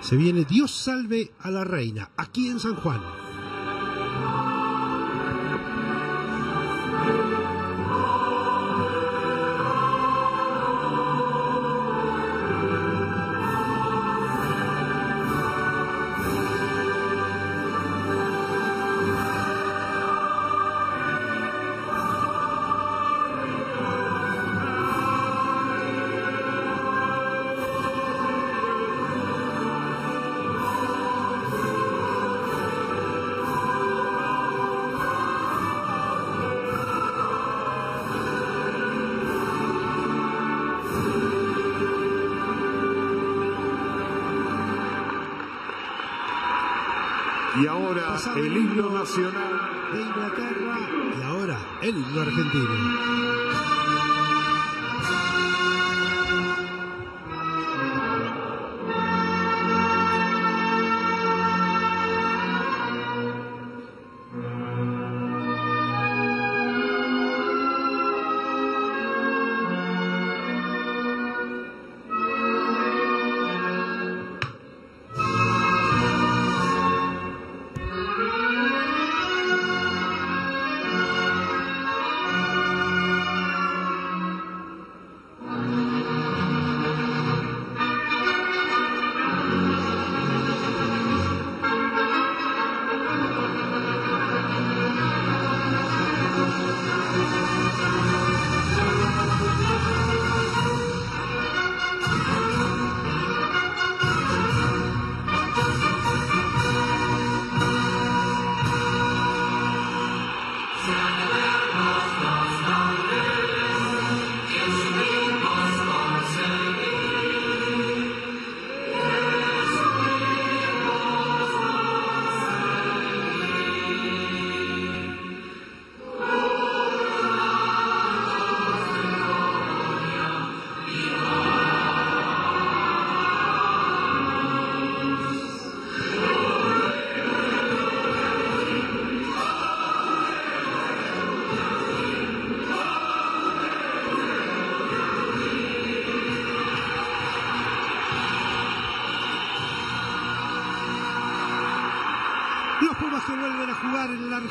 Se viene Dios salve a la reina, aquí en San Juan. El himno nacional de Inglaterra y ahora el himno argentino.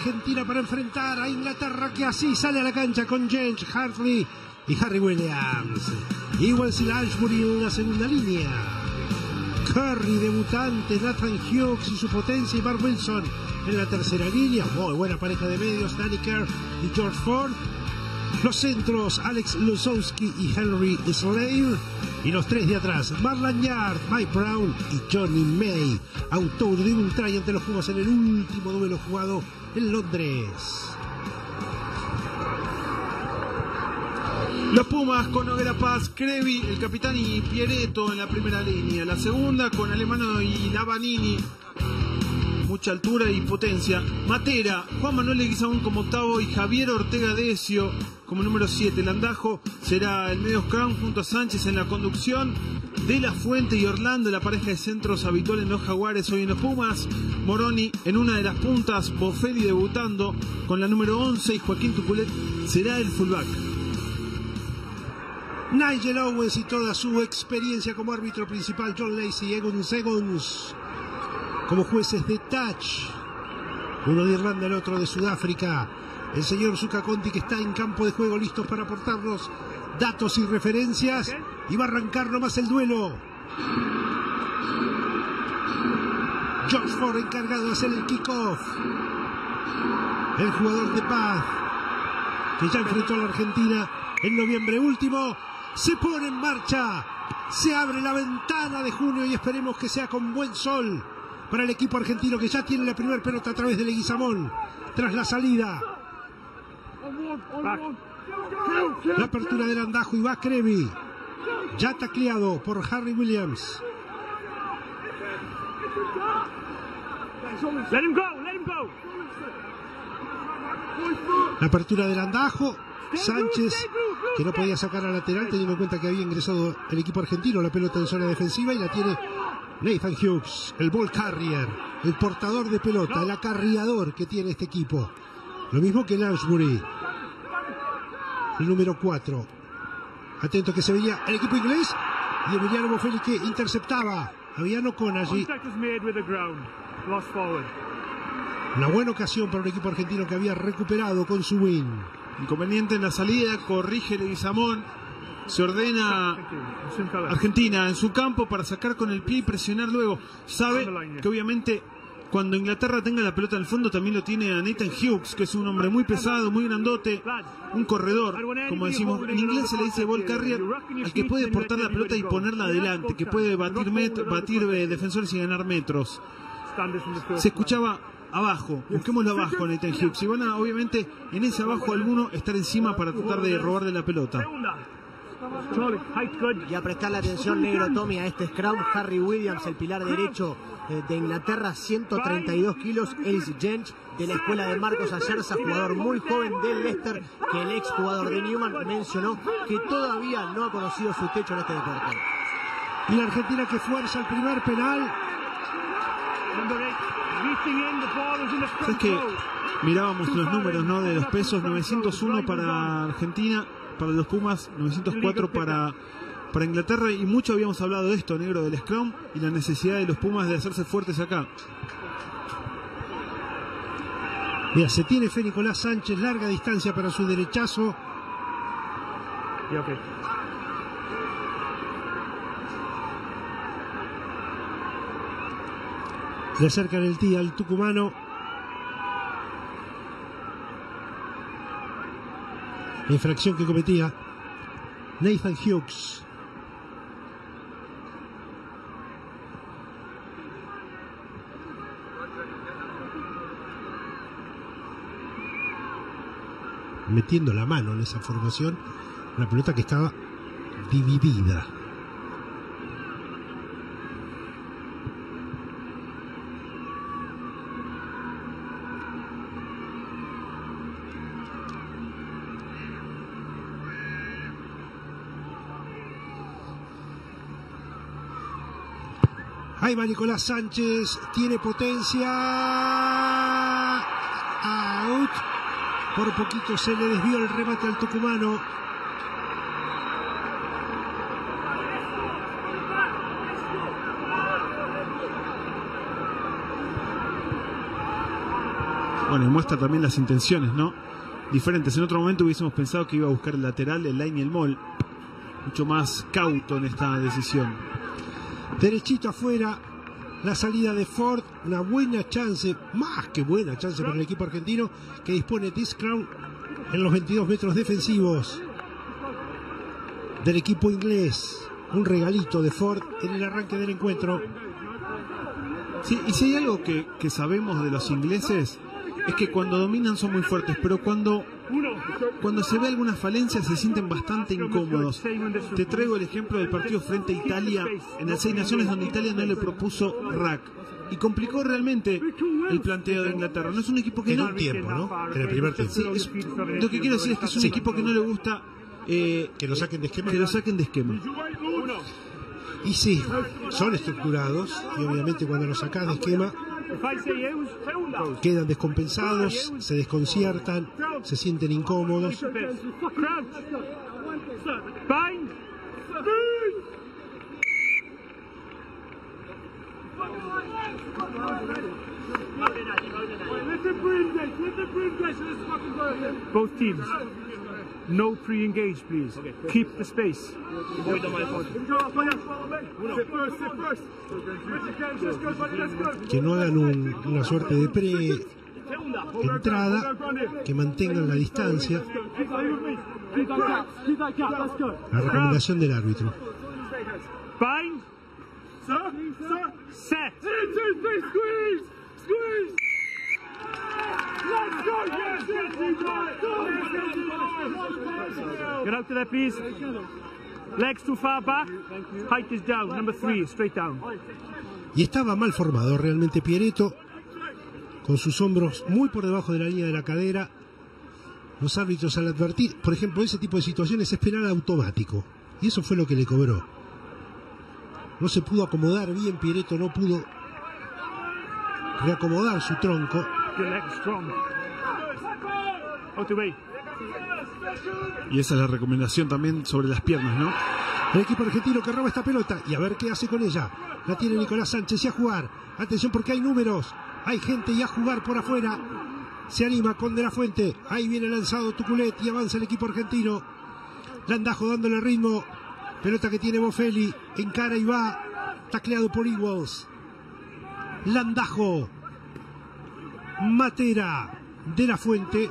Argentina para enfrentar a Inglaterra que así sale a la cancha con James Hartley y Harry Williams. Y Ashbury en una segunda línea. Curry, debutante, Nathan Hughes y su potencia y Mark Wilson en la tercera línea. Muy buena pareja de medios, Danny Kerr y George Ford. Los centros, Alex Lusowski y Henry Slade. Y los tres de atrás, Marlon Yard, Mike Brown y Johnny May. Autor de un try ante los Pumas en el último duelo jugado en Londres. Los Pumas con Noguera Paz, Crevi, el capitán y Pieretto en la primera línea. La segunda con Alemano y Lavanini. Mucha altura y potencia. Matera, Juan Manuel Leguizamón como octavo y Javier Ortega Decio como número 7. El andajo será el medio crown junto a Sánchez en la conducción. De la Fuente y Orlando, la pareja de centros habitual en los Jaguares, hoy en los Pumas. Moroni en una de las puntas, Bofelli debutando con la número 11 y Joaquín Tuculet será el fullback. Nigel Owens y toda su experiencia como árbitro principal, John Lacey y Egon Segons como jueces de touch. Uno de Irlanda, el otro de Sudáfrica. El señor Zuka Conti que está en campo de juego listos para aportarnos datos y referencias. Y va a arrancar nomás el duelo. George Ford encargado de hacer el kickoff. El jugador de paz que ya enfrentó a la Argentina en noviembre último. Se pone en marcha. Se abre la ventana de junio y esperemos que sea con buen sol para el equipo argentino que ya tiene la primera pelota a través de Leguizamón tras la salida. La apertura del andajo y va Crevi. Ya tacleado por Harry Williams. Let him go, let him go. La apertura del andajo. Sánchez, que no podía sacar a lateral teniendo en cuenta que había ingresado el equipo argentino la pelota en zona defensiva y la tiene Nathan Hughes, el ball carrier, el portador de pelota, el acarriador que tiene este equipo. Lo mismo que Lansbury, el número 4. Atento que se veía el equipo inglés y Emiliano Bofelli que interceptaba Había Nocon allí. Una buena ocasión para un equipo argentino que había recuperado con su win. Inconveniente en la salida, corrige Leguizamón. Se ordena. Argentina en su campo para sacar con el pie y presionar luego. Sabe que obviamente cuando Inglaterra tenga la pelota en el fondo también lo tiene a Nathan Hughes, que es un hombre muy pesado, muy grandote, un corredor, como decimos. En inglés se le dice ball carrier al que puede portar la pelota y ponerla adelante, que puede batir, batir eh, defensores y ganar metros. Se escuchaba abajo, busquémoslo abajo Nathan Hughes. Y van a obviamente en ese abajo alguno estar encima para tratar de robarle la pelota. Y a prestarle atención, negro Tommy, a este scrum. Harry Williams, el pilar derecho eh, de Inglaterra, 132 kilos. Ellis Jench, de la escuela de Marcos Ayerza, jugador muy joven del Leicester, que el ex jugador de Newman mencionó que todavía no ha conocido su techo en este deporte. Y la Argentina que fuerza el primer penal. Number eight. Reaching in, the ball is in the ¿Sabes front que mirábamos los números ¿no? de los pesos? 901 para Argentina, para los Pumas, 904 para, para Inglaterra. Y mucho habíamos hablado de esto, negro, del Scrum y la necesidad de los Pumas de hacerse fuertes acá. Mira, se tiene fe Nicolás Sánchez, larga distancia para su derechazo. Yeah, okay. Le acercan el tee al tucumano. La infracción que cometía Nathan Hughes. Metiendo la mano en esa formación, una pelota que estaba dividida. Ahí va Nicolás Sánchez, tiene potencia. Out. Por poquito se le desvió el remate al tucumano. Bueno, muestra también las intenciones, ¿no? Diferentes. En otro momento hubiésemos pensado que iba a buscar el lateral, el line y el mall. Mucho más cauto en esta decisión. Derechito afuera. La salida de Ford, una buena chance, más que buena chance para el equipo argentino que dispone de Crown en los 22 metros defensivos del equipo inglés. Un regalito de Ford en el arranque del encuentro. Sí, y si hay algo que, que sabemos de los ingleses, es que cuando dominan son muy fuertes, pero cuando, cuando se ve alguna falencia se sienten bastante incómodos. Te traigo el ejemplo del partido frente a Italia en el Seis Naciones, donde Italia no le propuso rack. Y complicó realmente el planteo de Inglaterra. No es un equipo que En no. un tiempo, ¿no? En el primer tiempo. Sí, es- lo que quiero decir es que es un equipo que no le gusta eh, Que lo saquen de esquema. que lo saquen de esquema. Y sí, son estructurados y obviamente cuando los sacas de esquema Quedan descompensados, se desconciertan, se sienten incómodos. Both teams. No pre-engage, please. Keep the space. que no hagan un- una suerte de pre entrada, que mantengan la distancia, la recomendación del árbitro. Bind. Set. Get out of there, please. Legs too far back. Height is down. Number three, straight down. Y estaba mal formado realmente Piereto, con sus hombros muy por debajo de la línea de la cadera. Los árbitros al advertir, por ejemplo, ese tipo de situaciones es penal automático. Y eso fue lo que le cobró. No se pudo acomodar bien, Piereto no pudo reacomodar su tronco. Y esa es la recomendación también sobre las piernas, ¿no? El equipo argentino que roba esta pelota y a ver qué hace con ella. La tiene Nicolás Sánchez y a jugar. Atención porque hay números. Hay gente y a jugar por afuera. Se anima con De La Fuente. Ahí viene lanzado Tuculet y avanza el equipo argentino. Landajo dándole ritmo. Pelota que tiene Bofelli. Encara y va. Tacleado por Eagles. Landajo. Matera. De La Fuente.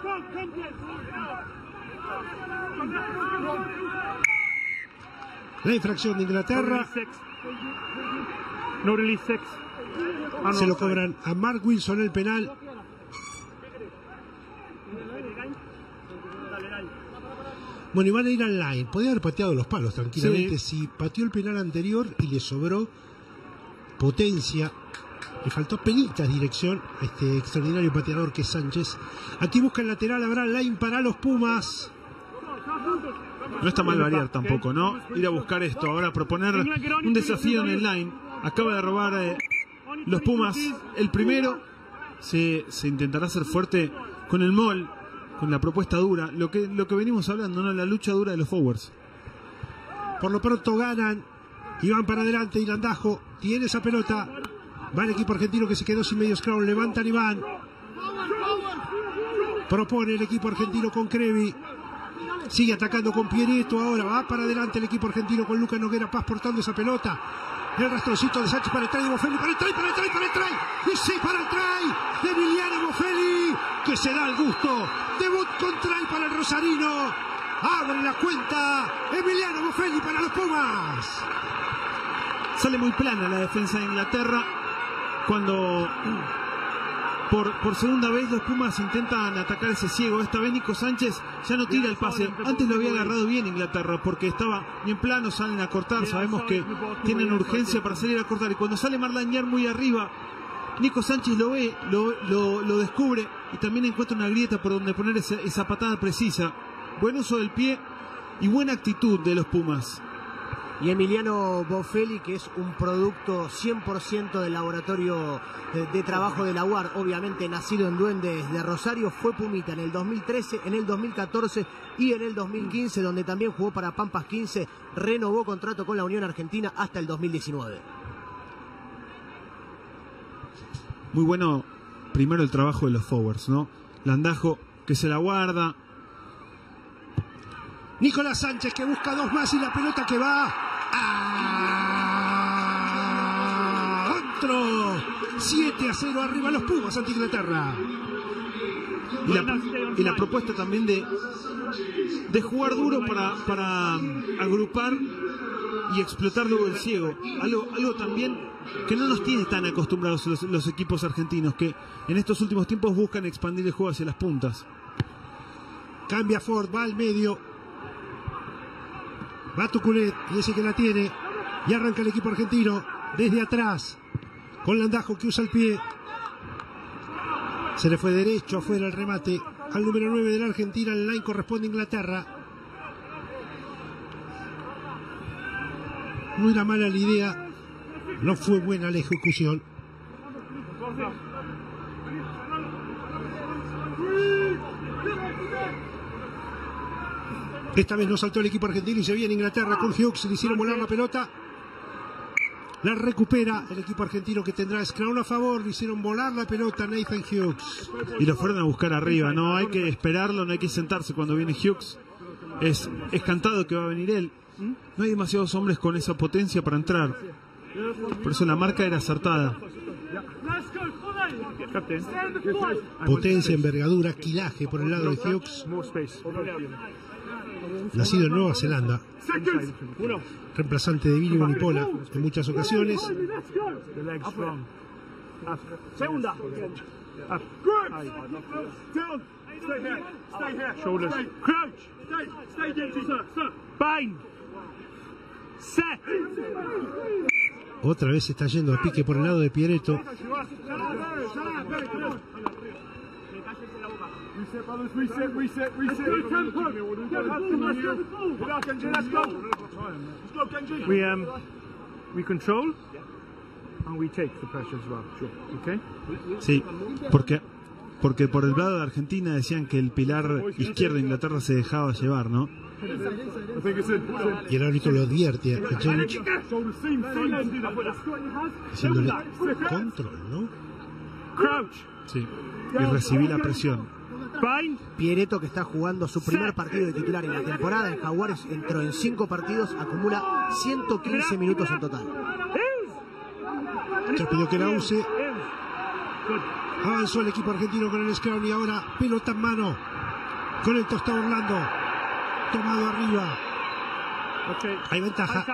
La infracción de Inglaterra. Se lo cobran a Mark Wilson el penal. Bueno, y van a ir al line. Podía haber pateado los palos tranquilamente. Si pateó el penal anterior y le sobró potencia, le faltó penitas dirección a este extraordinario pateador que es Sánchez. Aquí busca el lateral, habrá line para los Pumas. No está mal variar tampoco, ¿no? Ir a buscar esto, ahora proponer un desafío en el line. Acaba de robar eh, los Pumas el primero. Se, se intentará ser fuerte con el mol, con la propuesta dura. Lo que, lo que venimos hablando, ¿no? La lucha dura de los forwards. Por lo pronto ganan y van para adelante. Y Landajo tiene esa pelota. Va el equipo argentino que se quedó sin medio scrum. Levantan y van. Propone el equipo argentino con Crevi. Sigue atacando con Pierito ahora. Va para adelante el equipo argentino con Lucas Noguera Paz portando esa pelota. El rastroncito de Sánchez para el try de Bofelli. Para el try, para el try, para el try. Y sí, para el try de Emiliano Bofelli. Que se da el gusto. Debut con try para el Rosarino. Abre la cuenta. Emiliano Bofelli para los Pumas. Sale muy plana la defensa de Inglaterra cuando por, por segunda vez los Pumas intentan atacar ese ciego. Esta vez Nico Sánchez ya no tira el pase. Antes lo había agarrado bien Inglaterra porque estaba bien plano, salen a cortar. Sabemos que tienen urgencia para salir a cortar. Y cuando sale Marlañar muy arriba, Nico Sánchez lo ve, lo, lo- lo descubre y también encuentra una grieta por donde poner esa, esa patada precisa. Buen uso del pie y buena actitud de los Pumas. Y Emiliano Bofelli, que es un producto 100% del laboratorio de, de trabajo de la UAR, obviamente nacido en Duendes de Rosario, fue Pumita en el 2013, en el 2014 y en el 2015, donde también jugó para Pampas 15, renovó contrato con la Unión Argentina hasta el 2019. Muy bueno, primero el trabajo de los forwards, ¿no? Landajo que se la guarda, Nicolás Sánchez que busca dos más y la pelota que va otro 7 a 0 arriba los Pumas ante Inglaterra. y la, y la propuesta también de, de jugar duro para, para um, agrupar y explotar luego el ciego. Algo, algo también que no nos tiene tan acostumbrados los, los equipos argentinos, que en estos últimos tiempos buscan expandir el juego hacia las puntas. Cambia Ford, va al medio. Va Tuculet y ese que la tiene. Y arranca el equipo argentino desde atrás. Con Landajo que usa el pie. Se le fue derecho afuera el remate al número 9 de la Argentina. El line corresponde a Inglaterra. No era mala la idea. No fue buena la ejecución. Esta vez no saltó el equipo argentino y se viene Inglaterra con Hughes. Le hicieron volar la pelota. La recupera el equipo argentino que tendrá Scrum a favor. Le hicieron volar la pelota Nathan Hughes. Y lo fueron a buscar arriba, no hay que esperarlo, no hay que sentarse cuando viene Hughes. Es, es cantado que va a venir él. No hay demasiados hombres con esa potencia para entrar. Por eso la marca era acertada. Potencia, envergadura, quilaje por el lado de Hughes. Nacido en Nueva Zelanda. Reemplazante de Billy Bonipola en muchas ocasiones. Segunda. Up. High. Down. Stay here. Stay here. Shoulders. Crouch. Stay. Stay a brothers. Reset, reset, reset. We um, we control and we take the pressure as well. Sure. Okay. Sí, porque Porque por el lado de Argentina decían que el pilar izquierdo de Inglaterra se dejaba llevar, ¿no? Y el árbitro lo advierte a Jench haciéndole control, ¿no? Crouch. Sí. Y recibí la presión. Piereto, que está jugando su primer partido de titular en la temporada en Jaguares, entró en cinco partidos, acumula 115 minutos en total. Ya pidió que la use. Avanzó el equipo argentino con el scrum y ahora pelota en mano con el tostado Orlando. Tomado arriba. Hay ventaja.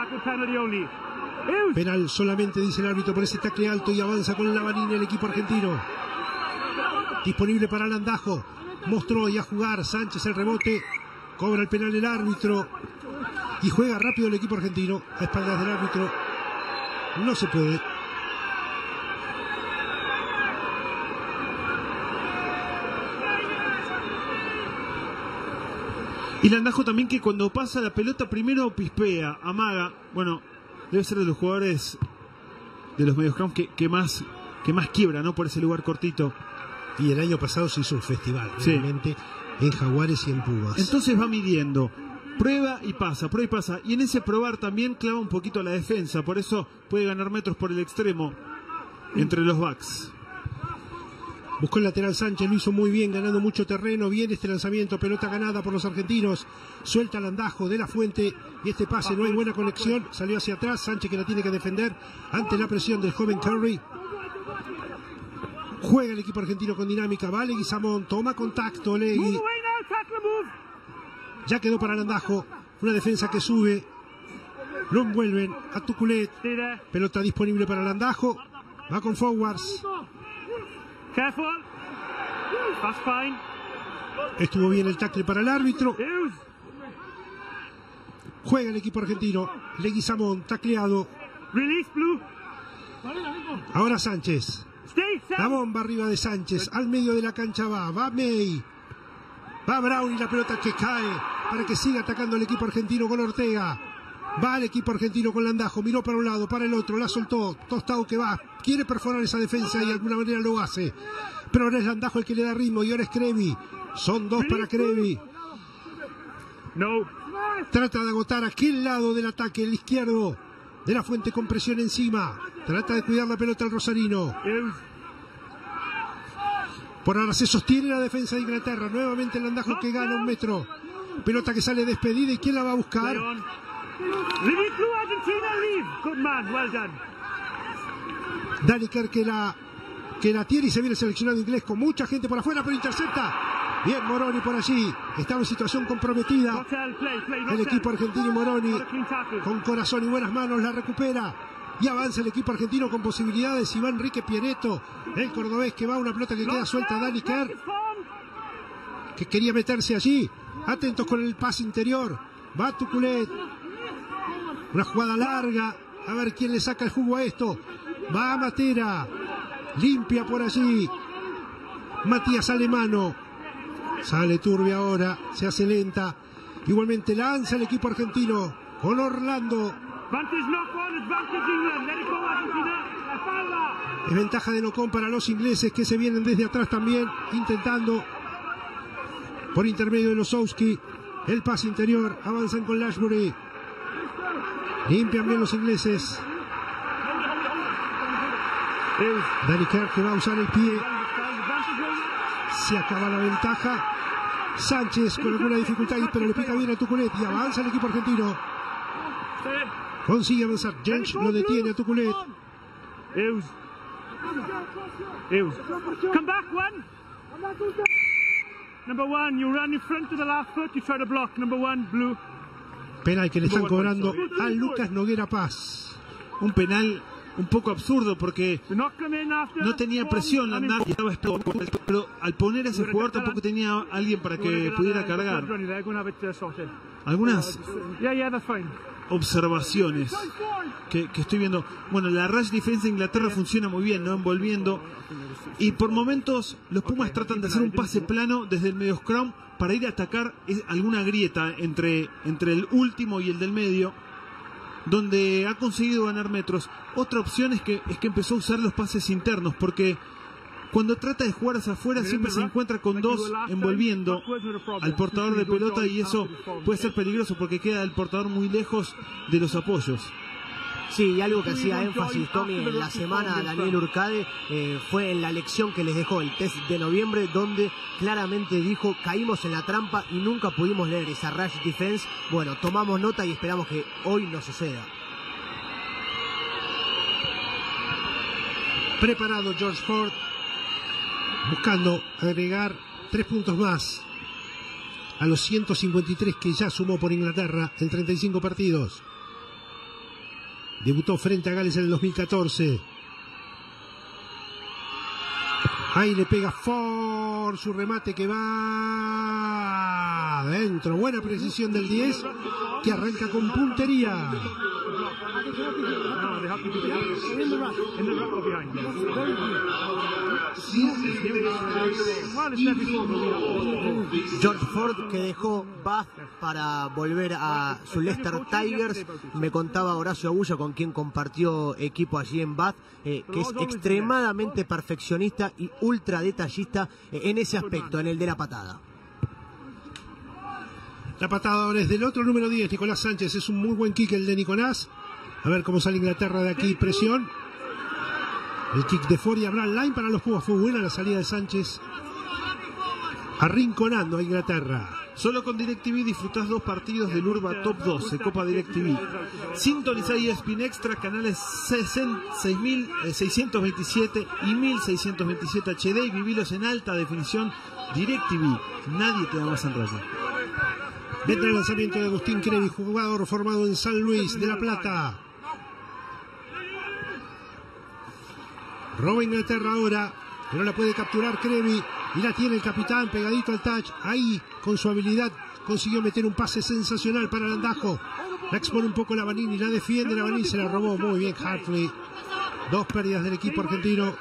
Penal solamente dice el árbitro por ese tacle alto y avanza con la vanina el equipo argentino. Disponible para el andajo. Mostró y a jugar. Sánchez el rebote. Cobra el penal el árbitro. Y juega rápido el equipo argentino. A espaldas del árbitro. No se puede. Y Landajo también que cuando pasa la pelota primero pispea, amaga. Bueno, debe ser de los jugadores de los medios que, que más que más quiebra, ¿no? Por ese lugar cortito. Y el año pasado se hizo un festival, Sí. realmente, en Jaguares y en Pumas. Entonces va midiendo. Prueba y pasa, prueba y pasa. Y en ese probar también clava un poquito a la defensa. Por eso puede ganar metros por el extremo entre los backs. Buscó el lateral Sánchez, lo hizo muy bien, ganando mucho terreno. Bien este lanzamiento, pelota ganada por los argentinos. Suelta el andajo de la fuente y este pase no hay buena conexión. Salió hacia atrás, Sánchez que la tiene que defender ante la presión del joven Curry. Juega el equipo argentino con dinámica. Vale Guizamón, toma contacto, Legui. Ya quedó para el andajo. Una defensa que sube. Lo envuelven a Tuculet. Pelota disponible para el andajo. Va con forwards. Careful. That's fine. Estuvo bien el tackle para el árbitro. Juega el equipo argentino. Leguizamón, tacleado. Release blue. Ahora Sánchez. La bomba arriba de Sánchez. Al medio de la cancha va. Va May. Va Brown y la pelota que cae para que siga atacando el equipo argentino con Ortega. Va el equipo argentino con Landajo. Miró para un lado, para el otro. La soltó. Tostado que va. Quiere perforar esa defensa y de alguna manera lo hace. Pero ahora es Landajo el que le da ritmo y ahora es Crevi. Son dos para Crevi. No. Trata de agotar aquel lado del ataque, el izquierdo de la fuente con presión encima. Trata de cuidar la pelota al Rosarino. Por ahora se sostiene la defensa de Inglaterra. Nuevamente el andajo que gana un metro. Pelota que sale despedida. ¿Y quién la va a buscar? Done. Daniker que la, que la tiene y se viene seleccionado inglés con mucha gente por afuera, pero intercepta. Bien Moroni por allí. Estaba en situación comprometida. El equipo argentino y Moroni con corazón y buenas manos la recupera. Y avanza el equipo argentino con posibilidades. Iván Enrique Piereto, el cordobés que va, una pelota que queda suelta. Dani Kerr que quería meterse allí. Atentos con el pase interior. Va Tuculet. Una jugada larga. A ver quién le saca el jugo a esto. Va Matera. Limpia por allí. Matías Alemano. Sale turbia ahora. Se hace lenta. Igualmente lanza el equipo argentino con Orlando. Es ventaja de Nocón para los ingleses que se vienen desde atrás también, intentando por intermedio de Losowski el pase interior. Avanzan con Lashbury. Limpian bien los ingleses. Danny Kerr que va a usar el pie. Se acaba la ventaja. Sánchez con alguna dificultad, pero le pica bien a Tuculet y avanza el equipo argentino. Consigue avanzar. Jench lo detiene a Tuculet. Use. Use. Come back, one. Number one, you run in front of the last foot, you try to block. Number one, blue. Penal que le están cobrando a Lucas Noguera Paz. Un penal un poco absurdo porque no tenía presión la y estaba pero al poner a ese jugador tampoco tenía alguien para que pudiera cargar. To it uh. Algunas Observaciones que, que estoy viendo. Bueno, la rush defense de Inglaterra funciona muy bien, ¿no? Envolviendo. Y por momentos los Pumas tratan de hacer un pase plano desde el medio scrum para ir a atacar es- alguna grieta entre, entre el último y el del medio, donde ha conseguido ganar metros. Otra opción es que, es que empezó a usar los pases internos, porque cuando trata de jugar hacia afuera siempre se encuentra con dos envolviendo al portador de pelota y eso puede ser peligroso porque queda el portador muy lejos de los apoyos. Sí, y algo que hacía énfasis Tommy en la semana a Daniel Urcade eh, fue en la lección que les dejó el test de noviembre, donde claramente dijo caímos en la trampa y nunca pudimos leer esa rush defense. Bueno, tomamos nota y esperamos que hoy no suceda. Preparado George Ford, buscando agregar tres puntos más a los 153 que ya sumó por Inglaterra en 35 partidos. Debutó frente a Gales en el 2014. Ahí le pega Ford su remate que va adentro. Buena precisión del 10 que arranca con puntería. George Ford que dejó Bath para volver a su Leicester Tigers. Me contaba Horacio Agullo con quien compartió equipo allí en Bath, eh, que es extremadamente perfeccionista y ultra detallista eh, en ese aspecto, en el de la patada. La patada ahora es del otro número 10, Nicolás Sánchez. Es un muy buen kick el de Nicolás. A ver cómo sale Inglaterra de aquí. Presión. El kick de Ford y habrá line para los Pumas. Fue buena la salida de Sánchez. Arrinconando a Inglaterra. Solo con DirecTV disfrutás dos partidos del Urba Top 12, Copa DirecTV. Sintoniza ESPN Extra, canales 6627 y 1627 HD y vivilos en alta definición DirecTV. Nadie te da más en radio. Entra el lanzamiento de Agustín Crevi, jugador formado en San Luis de la Plata. Roba Inglaterra ahora, pero la puede capturar Crevi y la tiene el capitán pegadito al touch. Ahí, con su habilidad, consiguió meter un pase sensacional para el andajo. La expone un poco la Vanini, la defiende la Vanini, se la robó muy bien Hartley. Dos pérdidas del equipo argentino.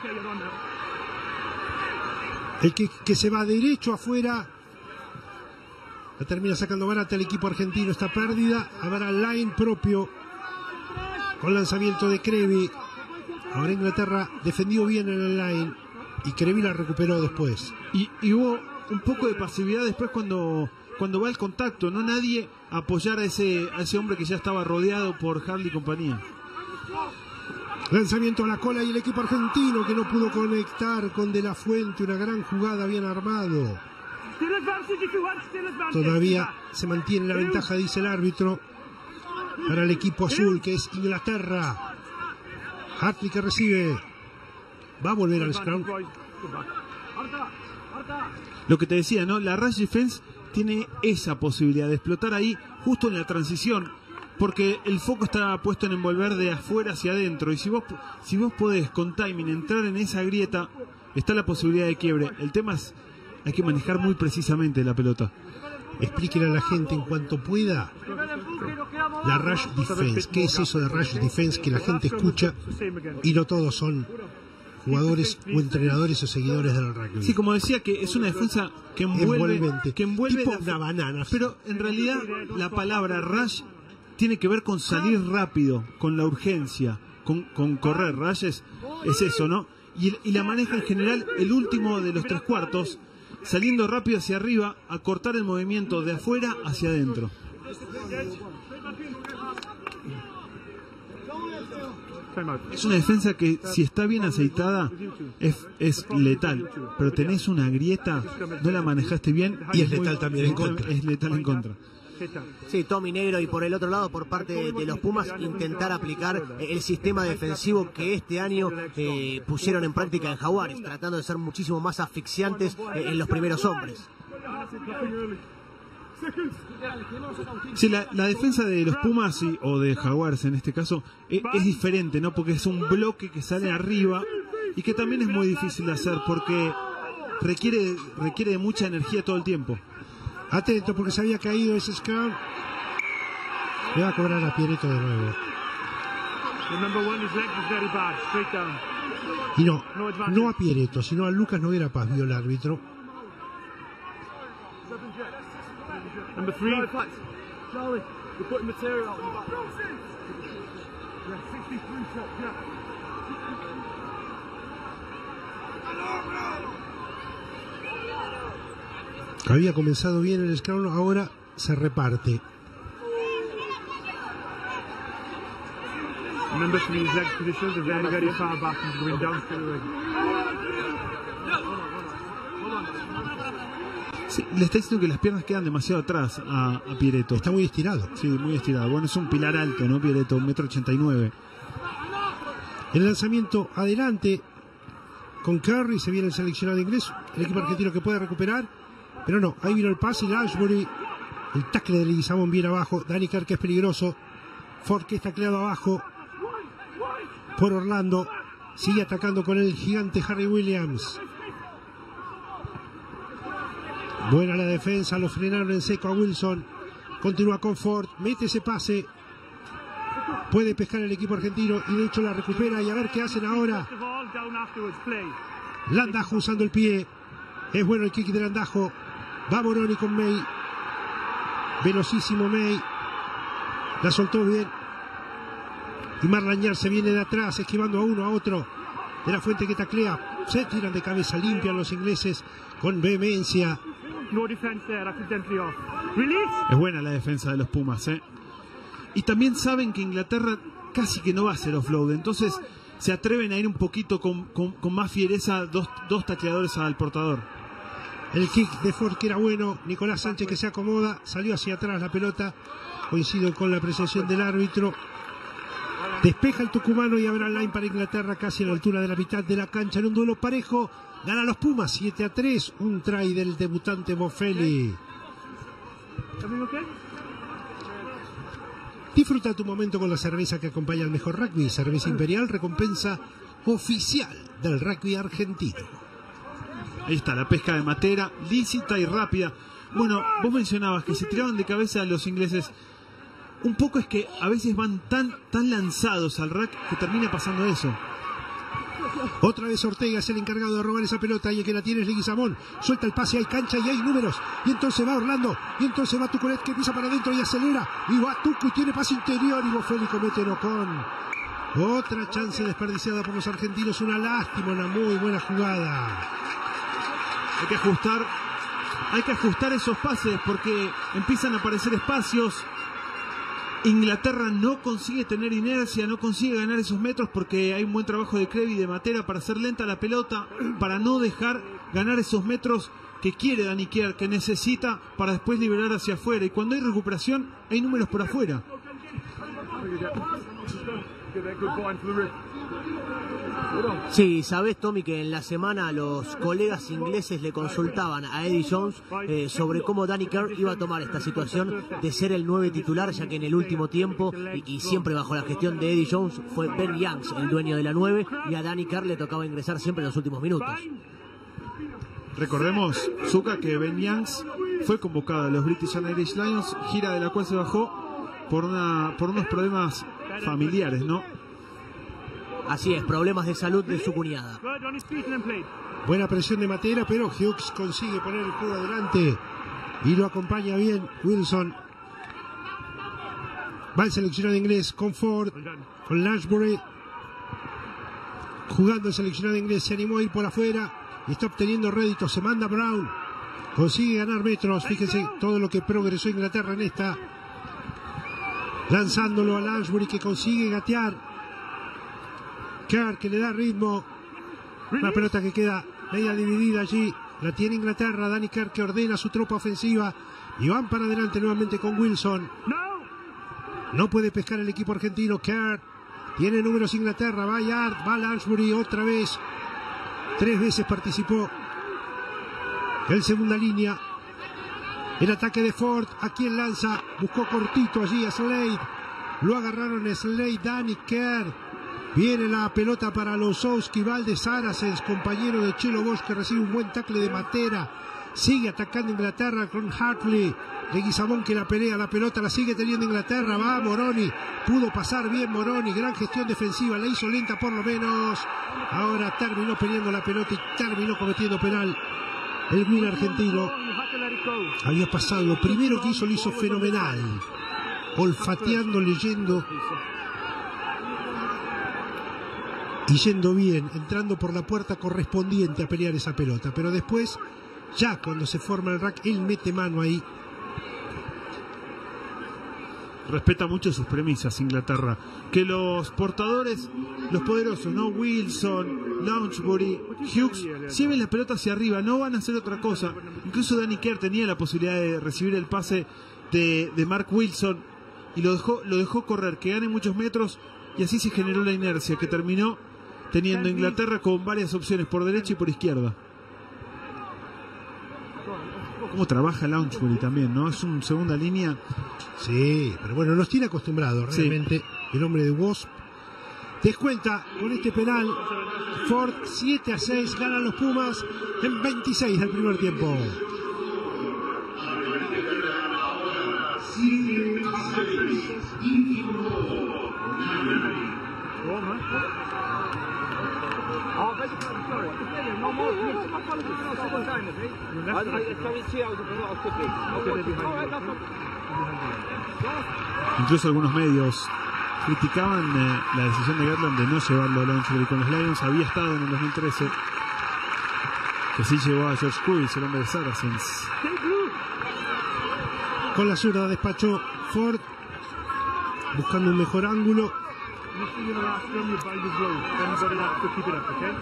El que, que se va derecho afuera la termina sacando barata el equipo argentino esta pérdida. Habrá line propio con lanzamiento de Crevi. Ahora Inglaterra defendió bien en el line y Crevi la recuperó después. Y, y hubo un poco de pasividad después cuando, cuando va el contacto. No nadie apoyar a ese, a ese hombre que ya estaba rodeado por Harley y compañía. Lanzamiento a la cola y el equipo argentino que no pudo conectar con De La Fuente. Una gran jugada bien armado. Todavía se mantiene la ventaja, dice el árbitro, para el equipo azul, que es Inglaterra. Hartley que recibe. Va a volver al scrum. Lo que te decía, ¿no? La Rush Defense tiene esa posibilidad de explotar ahí justo en la transición. Porque el foco está puesto en envolver de afuera hacia adentro. Y si vos, si vos podés con timing entrar en esa grieta, está la posibilidad de quiebre. El tema es hay que manejar muy precisamente la pelota. Explíquele a la gente en cuanto pueda la rush defense. ¿Qué es eso de rush defense que la gente escucha y no todos son jugadores o entrenadores o seguidores del rugby? Sí, como decía que es una defensa que envuelve, Envolvente. que envuelve Tipo la- una banana. Pero en realidad la palabra rush tiene que ver con salir rápido, con la urgencia, con, con correr. Rush es, es eso, ¿no? Y, y la maneja en general el último de los tres cuartos, saliendo rápido hacia arriba a cortar el movimiento de afuera hacia adentro. Es una defensa que si está bien aceitada es, es letal, pero tenés una grieta, no la manejaste bien Y es letal también en contra. Es letal en contra. Sí, Tommy Negro y por el otro lado, por parte de, los Pumas, intentar aplicar el sistema defensivo que este año eh, pusieron en práctica en Jaguares, tratando de ser muchísimo más asfixiantes eh, en los primeros hombres. Sí, la, defensa de los Pumas y- o de Jaguares en este caso e- es, diferente, ¿no? Porque es un bloque que sale arriba y que también es muy difícil de hacer porque requiere, requiere de mucha energía todo el tiempo. Atento porque se había caído ese scrum. Le va a cobrar a Piereto de nuevo. Remember when his leg was very bad, straight down. Y no, no a Piereto, sino a Lucas Noguera Paz, vio el árbitro. Number three. Charlie, we're putting material out in the back. Había comenzado bien el scrum, ahora se reparte. Sí, le está diciendo que las piernas quedan demasiado atrás a, a Pieretto. Está muy estirado. Sí, muy estirado. Bueno, es un pilar alto, ¿no? Pieretto, un metro ochenta y nueve. El lanzamiento adelante con Curry, se viene el seleccionado inglés, el equipo argentino que puede recuperar, pero no, ahí vino el pase y Ashbury, el tackle de Leguizamón bien abajo, Danny Kerr que es peligroso, Ford que está tacleado abajo por Orlando, sigue atacando con el gigante Harry Williams. Buena la defensa, lo frenaron en seco a Wilson, continúa con Ford, mete ese pase, puede pescar el equipo argentino y de hecho la recupera y a ver qué hacen ahora. Landajo usando el pie. Es bueno el kick de Landajo. Va Moroni con May. Velocísimo May. La soltó bien. Y Marlañar se viene de atrás, esquivando a uno, a otro. De la fuente que taclea. Se tiran de cabeza, limpian los ingleses con vehemencia. Es buena la defensa de los Pumas, ¿eh? Y también saben que Inglaterra casi que no va a hacer offload, entonces se atreven a ir un poquito con, con- con más fiereza dos, dos tacleadores al portador. El kick de Ford que era bueno. Nicolás Sánchez que se acomoda. Salió hacia atrás la pelota. Coincido con la apreciación del árbitro. Despeja el tucumano y habrá line para Inglaterra casi a la altura de la mitad de la cancha en un duelo parejo. Gana los Pumas 7 a 3. Un try del debutante okay? Disfruta tu momento con la cerveza que acompaña al mejor rugby. Cerveza Imperial, recompensa oficial del rugby argentino. Ahí está, la pesca de matera, lícita y rápida. Bueno, vos mencionabas que se tiraban de cabeza los ingleses. Un poco es que a veces van tan, tan lanzados al rack que termina pasando eso. Otra vez Ortega es el encargado de robar esa pelota y el que la tiene es Leguizamón. Suelta el pase, hay cancha y hay números. Y entonces va Orlando. Y entonces va Tuculet que pisa para adentro y acelera. Y va Tucu y tiene pase interior. Y Boffelli comete Nocón. Otra chance desperdiciada por los argentinos. Una lástima, una muy buena jugada. Hay que ajustar, hay que ajustar esos pases porque empiezan a aparecer espacios. Inglaterra no consigue tener inercia, no consigue ganar esos metros porque hay un buen trabajo de Crevi y de Matera para hacer lenta la pelota, para no dejar ganar esos metros que quiere Dani Kier, que necesita para después liberar hacia afuera. Y cuando hay recuperación, hay números por afuera. Sí, sabes, Tommy, que en la semana los colegas ingleses le consultaban a Eddie Jones eh, sobre cómo Danny Kerr iba a tomar esta situación de ser el 9 titular, ya que en el último tiempo, y, y siempre bajo la gestión de Eddie Jones, fue Ben Youngs el dueño de la 9, y a Danny Kerr le tocaba ingresar siempre en los últimos minutos. Recordemos, Zuka, que Ben Youngs fue convocado a los British and Irish Lions, gira de la cual se bajó por, una, por unos problemas familiares, ¿no? Así es, problemas de salud de su cuñada. Buena presión de Matera, pero Hughes consigue poner el juego adelante. Y lo acompaña bien Wilson. Va el seleccionado inglés con Ford, con Lashbury. Jugando el seleccionado inglés, se animó a ir por afuera y está obteniendo réditos. Se manda Brown, consigue ganar metros. Fíjense todo lo que progresó Inglaterra en esta. Lanzándolo a Lashbury que consigue gatear. Kerr que le da ritmo. Una pelota que queda media dividida allí. La tiene Inglaterra. Danny Kerr que ordena su tropa ofensiva. Y van para adelante nuevamente con Wilson. No! Puede pescar el equipo argentino. Kerr tiene números Inglaterra. Va Yard, va Lansbury otra vez. Tres veces participó. En segunda línea. El ataque de Ford. ¿A quién lanza? Buscó cortito allí a Slade. Lo agarraron Slade. Danny Kerr. Viene la pelota para Losowski. Valde Saracens, compañero de Chelo Bosch, que recibe un buen tackle de Matera. Sigue atacando Inglaterra con Hartley. Leguizamón que la pelea, la pelota la sigue teniendo Inglaterra. Va Moroni. Pudo pasar bien Moroni. Gran gestión defensiva. La hizo lenta por lo menos. Ahora terminó peleando la pelota y terminó cometiendo penal. El win argentino había pasado. Lo primero que hizo lo hizo fenomenal. Olfateando, leyendo y yendo bien, entrando por la puerta correspondiente a pelear esa pelota. Pero después, ya cuando se forma el rack, él mete mano ahí. respeta mucho sus premisas Inglaterra. Que los portadores, los poderosos, ¿no? Wilson, Launchbury, Hughes, lleven la pelota hacia arriba, no van a hacer otra cosa. Incluso Danny Kerr tenía la posibilidad de recibir el pase de, de Mark Wilson y lo dejó, lo dejó correr, que gane muchos metros y así se generó la inercia que terminó teniendo Inglaterra con varias opciones por derecha y por izquierda. Cómo trabaja Launchbury también, ¿no? Es un segunda línea. Sí, pero bueno, nos tiene acostumbrados Sí. realmente el hombre de Wasp. Descuenta con este penal. Ford 7 a 6 ganan los Pumas en 26 del primer tiempo. Oh, Incluso algunos medios criticaban eh, la decisión de Gatland de no llevarlo a Launchbury con los Lions. Había estado en el 2013. Que sí llevó a George Cruise, el hombre de Saracens. Con la zurda despachó Ford. Buscando un mejor ángulo. Mr. You're last from your bag as well. Everybody has to keep it up, okay?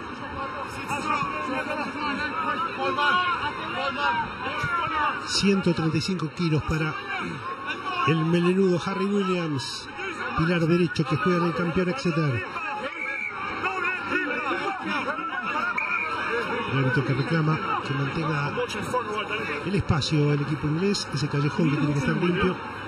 135 kilos para el melenudo Harry Williams, pilar derecho que juega en el campeón Exeter. El que reclama que mantenga el espacio el equipo inglés, ese callejón que tiene que estar limpio.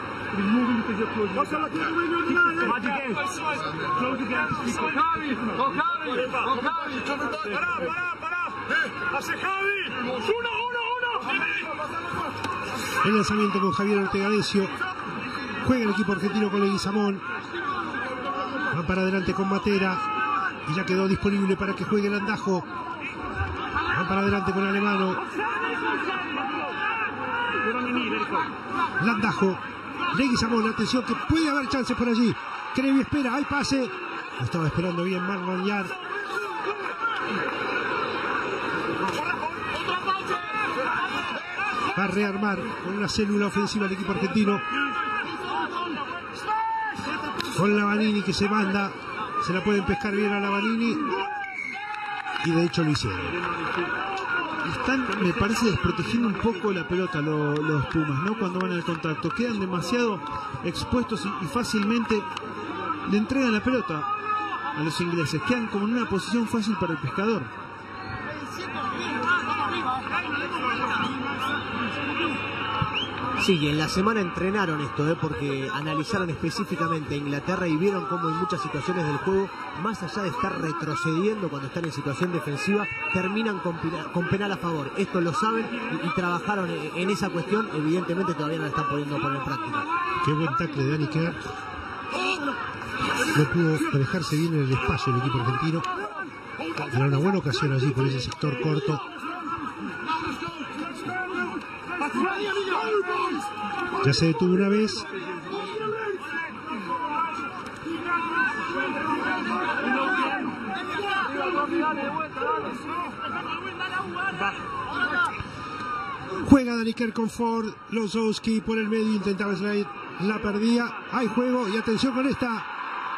El lanzamiento con Javier Ortega Decio. Juega el equipo argentino con Leguizamón. Va para adelante con Matera. Y ya quedó disponible para que juegue el andajo. Va para adelante con Alemano. Landajo. Leguizamón, atención que puede haber chance por allí. Crevi espera, hay pase. Estaba esperando bien Mark Bañar. Va a rearmar con una célula ofensiva el equipo argentino. Con la Vanini que se manda. Se la pueden pescar bien a la Vanini. Y de hecho lo hicieron. Están, me parece, desprotegiendo un poco la pelota lo- los Pumas, ¿no? Cuando van al contacto. Quedan demasiado expuestos y, y fácilmente le entregan la pelota a los ingleses. Quedan como en una posición fácil para el pescador. Sí, y en la semana entrenaron esto, ¿eh? porque analizaron específicamente a Inglaterra y vieron cómo en muchas situaciones del juego, más allá de estar retrocediendo cuando están en situación defensiva, terminan con, con penal a favor. Esto lo saben y, y trabajaron en, en esa cuestión, evidentemente todavía no la están pudiendo poner en práctica. Qué buen tackle de Dani Kerr. No pudo manejarse bien en el espacio el equipo argentino. Era una buena ocasión allí por ese sector corto. Ya se detuvo una vez. Juega Dani Kerr con Ford. Lozowski por el medio intentaba slide. La perdía. Hay juego y atención con esta.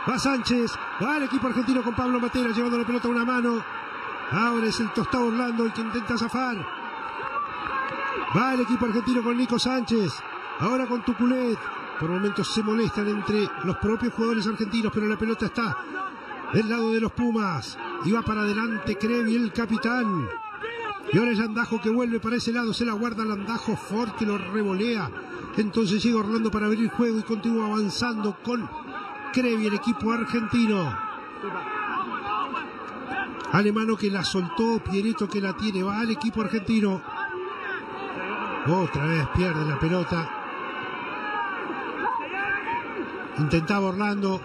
Va Sánchez. Va el equipo argentino con Pablo Matera llevando la pelota a una mano. Ahora es el tostado Orlando el que intenta zafar. Va el equipo argentino con Nico Sánchez. Ahora con Tuculet. Por momentos se molestan entre los propios jugadores argentinos, pero la pelota está del lado de los Pumas. Y va para adelante Crevi, el capitán. Y ahora es Landajo que vuelve para ese lado. Se la guarda Landajo. Ford que lo revolea. Entonces llega Orlando para abrir juego y continúa avanzando con Crevi, el equipo argentino. Alemano que la soltó, Pierito que la tiene, va al equipo argentino. Otra vez pierde la pelota. Intentaba Orlando.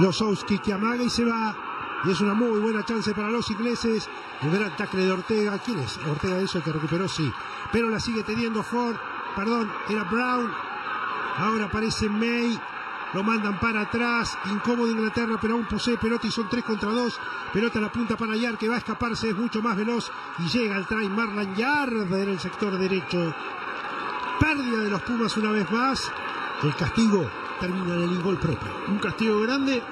Losowski que amaga y se va. Y es una muy buena chance para los ingleses. El gran tackle de Ortega. ¿Quién es? Ortega eso que recuperó, sí. Pero la sigue teniendo Ford. Perdón, era Brown. Ahora aparece May. Lo mandan para atrás, incómodo Inglaterra, pero aún posee pelota y son 3 contra 2. Pelota a la punta para Yard que va a escaparse, es mucho más veloz y llega al try Marlan Yard en el sector derecho. Pérdida de los Pumas una vez más. El castigo termina en el gol propio. Un castigo grande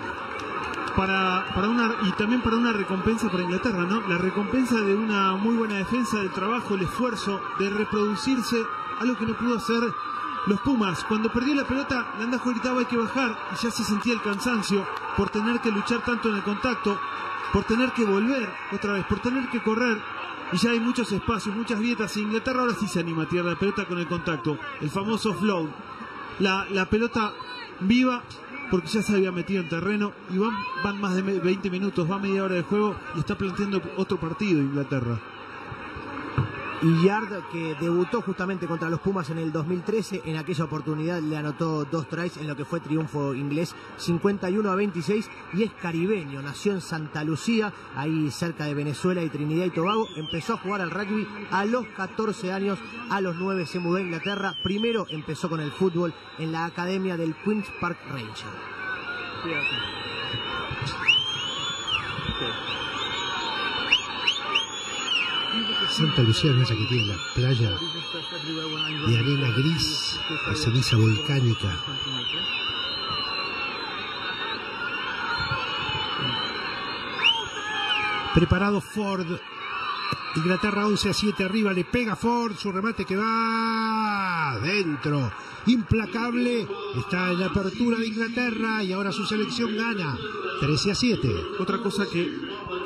para, para una y también para una recompensa para Inglaterra, ¿no? La recompensa de una muy buena defensa, del trabajo, el esfuerzo de reproducirse, algo que no pudo hacer los Pumas. Cuando perdió la pelota, Landajo gritaba hay que bajar y ya se sentía el cansancio por tener que luchar tanto en el contacto, por tener que volver otra vez, por tener que correr. Y ya hay muchos espacios, muchas grietas. Y Inglaterra ahora sí se anima a tirar la pelota con el contacto. El famoso flow. La, la pelota viva porque ya se había metido en terreno y van, van más de 20 minutos, va media hora de juego y está planteando otro partido Inglaterra. Yard, que debutó justamente contra los Pumas en el 2013, en aquella oportunidad le anotó dos tries en lo que fue triunfo inglés 51 a 26 y es caribeño, nació en Santa Lucía, ahí cerca de Venezuela y Trinidad y Tobago, empezó a jugar al rugby a los 14 años, a los 9 se mudó a Inglaterra, primero empezó con el fútbol en la academia del Queen's Park Ranger. Santa Lucía es que tiene la playa de arena gris, la ceniza volcánica. Preparado Ford. Inglaterra 11 a 7 arriba, le pega Ford, su remate que va dentro. Implacable, está en la apertura de Inglaterra y ahora su selección gana 13 a 7. Otra cosa que,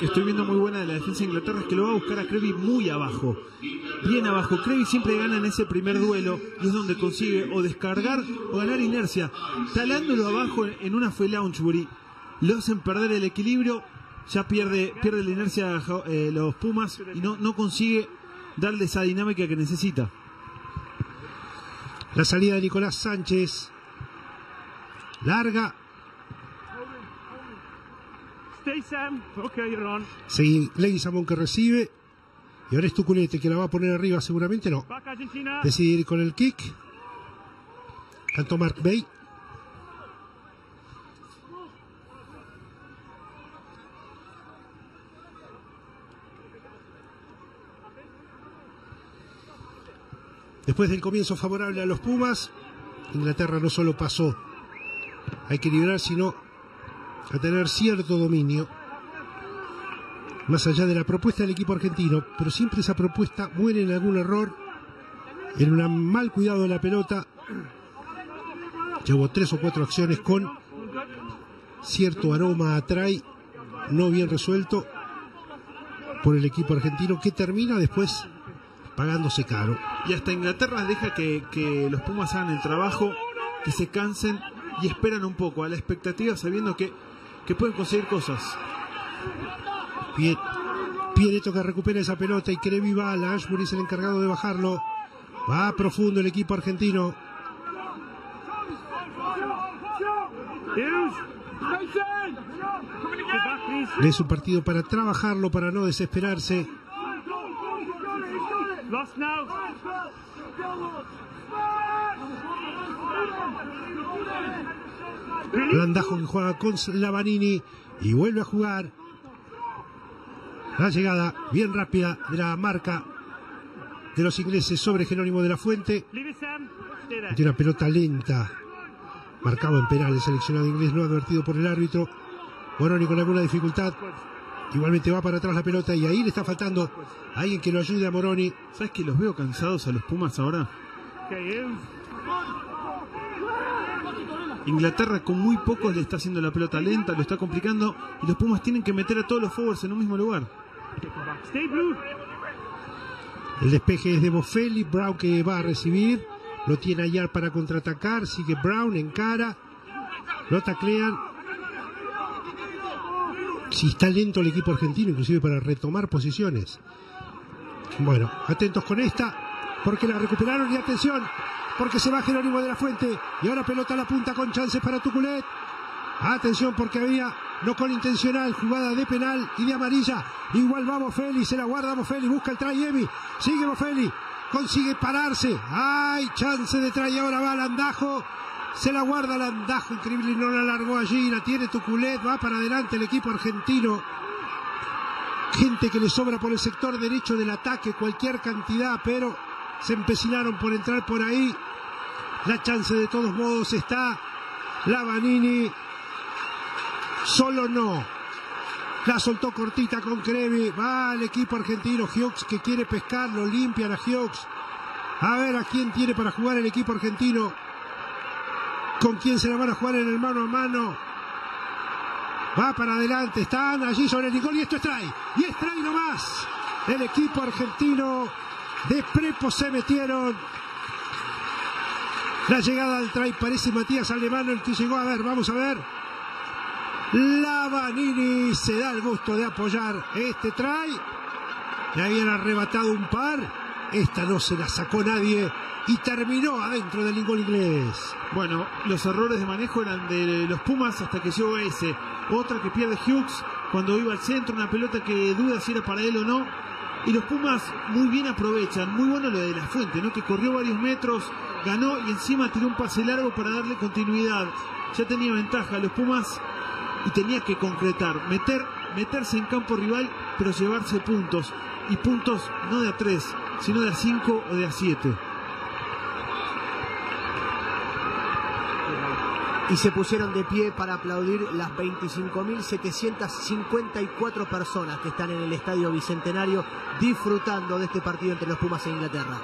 estoy viendo muy buena de la defensa de Inglaterra es que lo va a buscar a Crevi muy abajo. Bien abajo. Crevi siempre gana en ese primer duelo y es donde consigue o descargar o ganar inercia. Talándolo abajo en una fue Launchbury. Lo hacen perder el equilibrio. Ya pierde, pierde la inercia eh, los Pumas y no, no consigue darle esa dinámica que necesita. La salida de Nicolás Sánchez. Larga. Stay Sam. Okay, you're on. Sí, que recibe. Y ahora es Tuculete que la va a poner arriba seguramente. No. Decide ir con el kick. Cantó Mark Bay. Después del comienzo favorable a los Pumas, Inglaterra no solo pasó a equilibrar, sino a tener cierto dominio, más allá de la propuesta del equipo argentino, pero siempre esa propuesta muere en algún error, en un mal cuidado de la pelota. Llevó tres o cuatro acciones con cierto aroma a try, no bien resuelto por el equipo argentino, que termina después pagándose caro. Y hasta Inglaterra deja que, que, los Pumas hagan el trabajo, que se cansen y esperan un poco a la expectativa sabiendo que, que pueden conseguir cosas. Pie, Piereto que recupera esa pelota y Crevi va, la Ashbury es el encargado de bajarlo. Va profundo el equipo argentino. Es un partido para trabajarlo, para no desesperarse. Lost now. Que juega con Lavanini y vuelve a jugar. La llegada bien rápida de la marca de los ingleses sobre Jerónimo de la Fuente. Tiene una pelota lenta. Marcado en penal el seleccionado inglés, no advertido por el árbitro. Moroni con alguna dificultad. Igualmente va para atrás la pelota y ahí le está faltando alguien que lo ayude a Moroni. ¿Sabes que los veo cansados a los Pumas ahora? Inglaterra con muy pocos le está haciendo la pelota lenta, lo está complicando y los Pumas tienen que meter a todos los forwards en un mismo lugar. El despeje es de Boffelli, Brown que va a recibir, lo tiene Ayar para contraatacar, sigue Brown en cara, lo taclean. Si está lento el equipo argentino, inclusive para retomar posiciones. Bueno, atentos con esta, porque la recuperaron y atención, porque se va Jerónimo de la Fuente y ahora pelota a la punta con chances para Tuculet. Atención porque había no con intencional, jugada de penal y de amarilla. Igual va Boffelli, se la guarda Boffelli, busca el try Emi, sigue Boffelli, consigue pararse. Hay chance de try, ahora va Landajo. Se la guarda el andajo increíble no la largó allí. La tiene Tuculet. Va para adelante el equipo argentino. Gente que le sobra por el sector derecho del ataque, cualquier cantidad, pero se empecinaron por entrar por ahí. La chance de todos modos está. La Vanini. Solo no. La soltó cortita con Crevi. Va el equipo argentino. Hughes que quiere pescarlo. Limpian a Hughes. A ver a quién tiene para jugar el equipo argentino. Con quién se la van a jugar en el mano a mano. Va para adelante. Están allí sobre el gol y esto es try. Y es try nomás. El equipo argentino de Prepo se metieron. La llegada al try parece Matías Alemano el que llegó. A ver, vamos a ver. La Vanini se da el gusto de apoyar este try. Le habían arrebatado un par. Esta no se la sacó nadie y terminó adentro del gol inglés. Bueno, los errores de manejo eran de los Pumas hasta que llegó ese. Otra que pierde Hughes cuando iba al centro, una pelota que duda si era para él o no. Y los Pumas muy bien aprovechan, muy bueno lo de la fuente, ¿no? Que corrió varios metros, ganó y encima tiró un pase largo para darle continuidad. Ya tenía ventaja los Pumas y tenía que concretar, meter, meterse en campo rival, pero llevarse puntos. Y puntos no de a tres, sino de a cinco o de a siete. y se pusieron de pie para aplaudir las 25.754 personas que están en el Estadio Bicentenario disfrutando de este partido entre los Pumas e Inglaterra.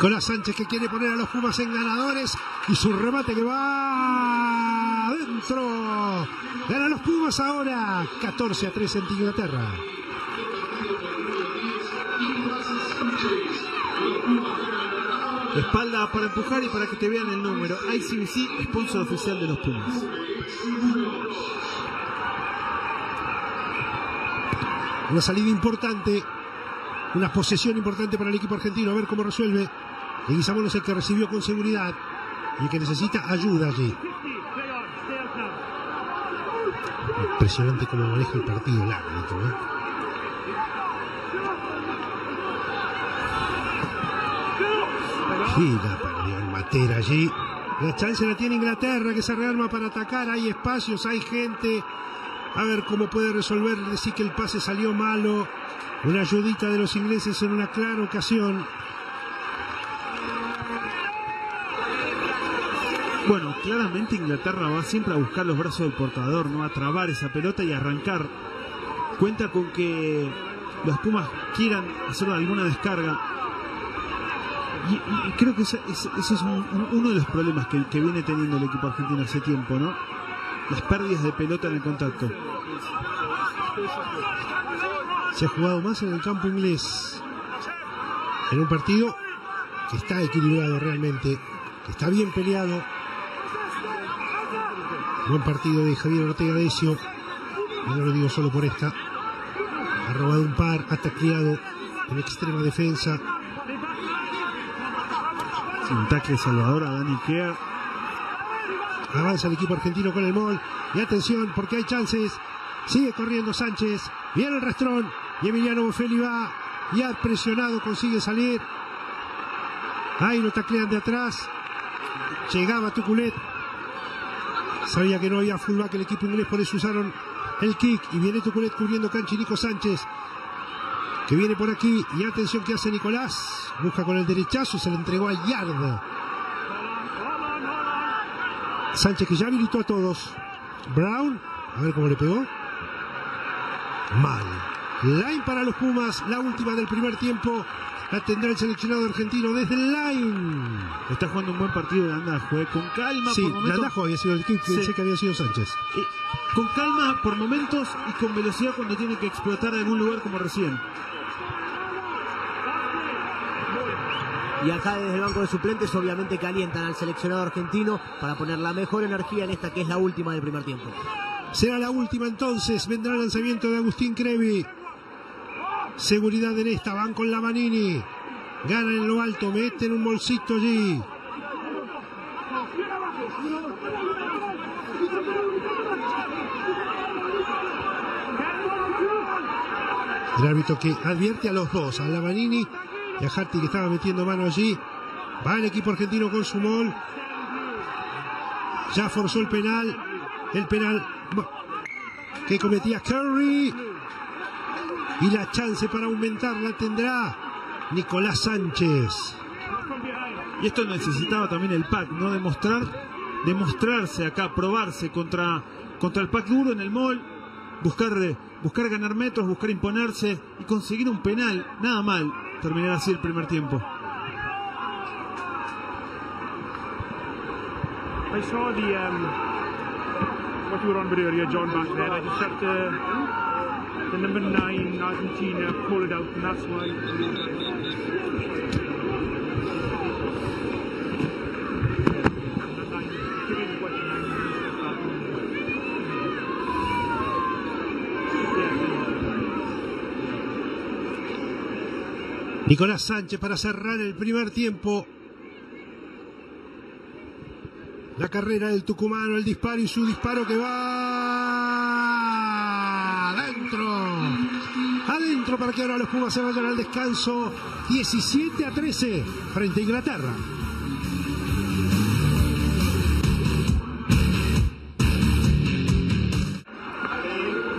Nicolás Sánchez que quiere poner a los Pumas en ganadores y su remate que va adentro. Gana los Pumas ahora 14 a 3 en Inglaterra. Espalda para empujar y para que te vean el número. ICBC, sponsor oficial de los Pumas. Una salida importante, una posesión importante para el equipo argentino. A ver cómo resuelve. Leguizamón es el que recibió con seguridad y que necesita ayuda allí. Impresionante cómo maneja el partido el árbitro. ¿eh? Gira, perdió el Matera allí. La chance la tiene Inglaterra que se rearma para atacar. Hay espacios, hay gente. A ver cómo puede resolver. Decir que el pase salió malo. Una ayudita de los ingleses en una clara ocasión. Bueno, claramente Inglaterra va siempre a buscar los brazos del portador, no a trabar esa pelota y arrancar. Cuenta con que los Pumas quieran hacer alguna descarga. Y, creo que ese, es un- un- uno de los problemas que, que viene teniendo el equipo argentino hace tiempo, ¿no? Las pérdidas de pelota en el contacto. Se ha jugado más en el campo inglés. En un partido que está equilibrado realmente, que está bien peleado. Buen partido de Javier Ortega Decio. Y no lo digo solo por esta. Ha robado un par, ha tacleado en extrema defensa. Un tackle salvador a Dani Kea. Avanza el equipo argentino con el mol. Y atención, porque hay chances. Sigue corriendo Sánchez. Viene el rastrón. Y Emiliano Boffelli va. Y ha presionado, consigue salir. Ahí lo taclean de atrás. Llegaba Tuculet. Sabía que no había fullback el equipo inglés, por eso usaron el kick. Y viene Tuculet cubriendo cancha y Nico Sánchez. Que viene por aquí. Y atención que hace Nicolás. Busca con el derechazo. Se le entregó a Yard. Sánchez que ya habilitó a todos. Brown, a ver cómo le pegó. Mal. Line para los Pumas, la última del primer tiempo. La tendrá el seleccionado argentino desde el line. Está jugando un buen partido de Andajo, ¿eh? con calma Sí, por momentos. Landajo había sido el que pensé Sí. que había sido Sánchez. Con calma por momentos y con velocidad cuando tiene que explotar algún lugar como recién. Y acá desde el banco de suplentes obviamente calientan al seleccionado argentino para poner la mejor energía en esta que es la última del primer tiempo. Será la última entonces. Vendrá el lanzamiento de Agustín Crevi. Seguridad en esta, van con la Manini. Ganan en lo alto, meten un bolsito allí. El árbitro que advierte a los dos, a Lavanini y a Hatti que estaba metiendo mano allí. Va el equipo argentino con su mol. Ya forzó el penal. El penal que cometía Curry. Y la chance para aumentarla tendrá Nicolás Sánchez. Y esto necesitaba también el pack, ¿no? Demostrar, demostrarse acá, probarse contra, contra el pack duro en el mall, buscar, buscar ganar metros, buscar imponerse y conseguir un penal. Nada mal terminar así el primer tiempo. I saw the um, what you were on video earlier, John, back there. I just the number nine Argentina call it out, and that's why. Nicolás Sánchez para cerrar el primer tiempo. La carrera del tucumano, el disparo y su disparo que va para que ahora los Pumas se vayan al descanso. 17 a 13 frente a Inglaterra.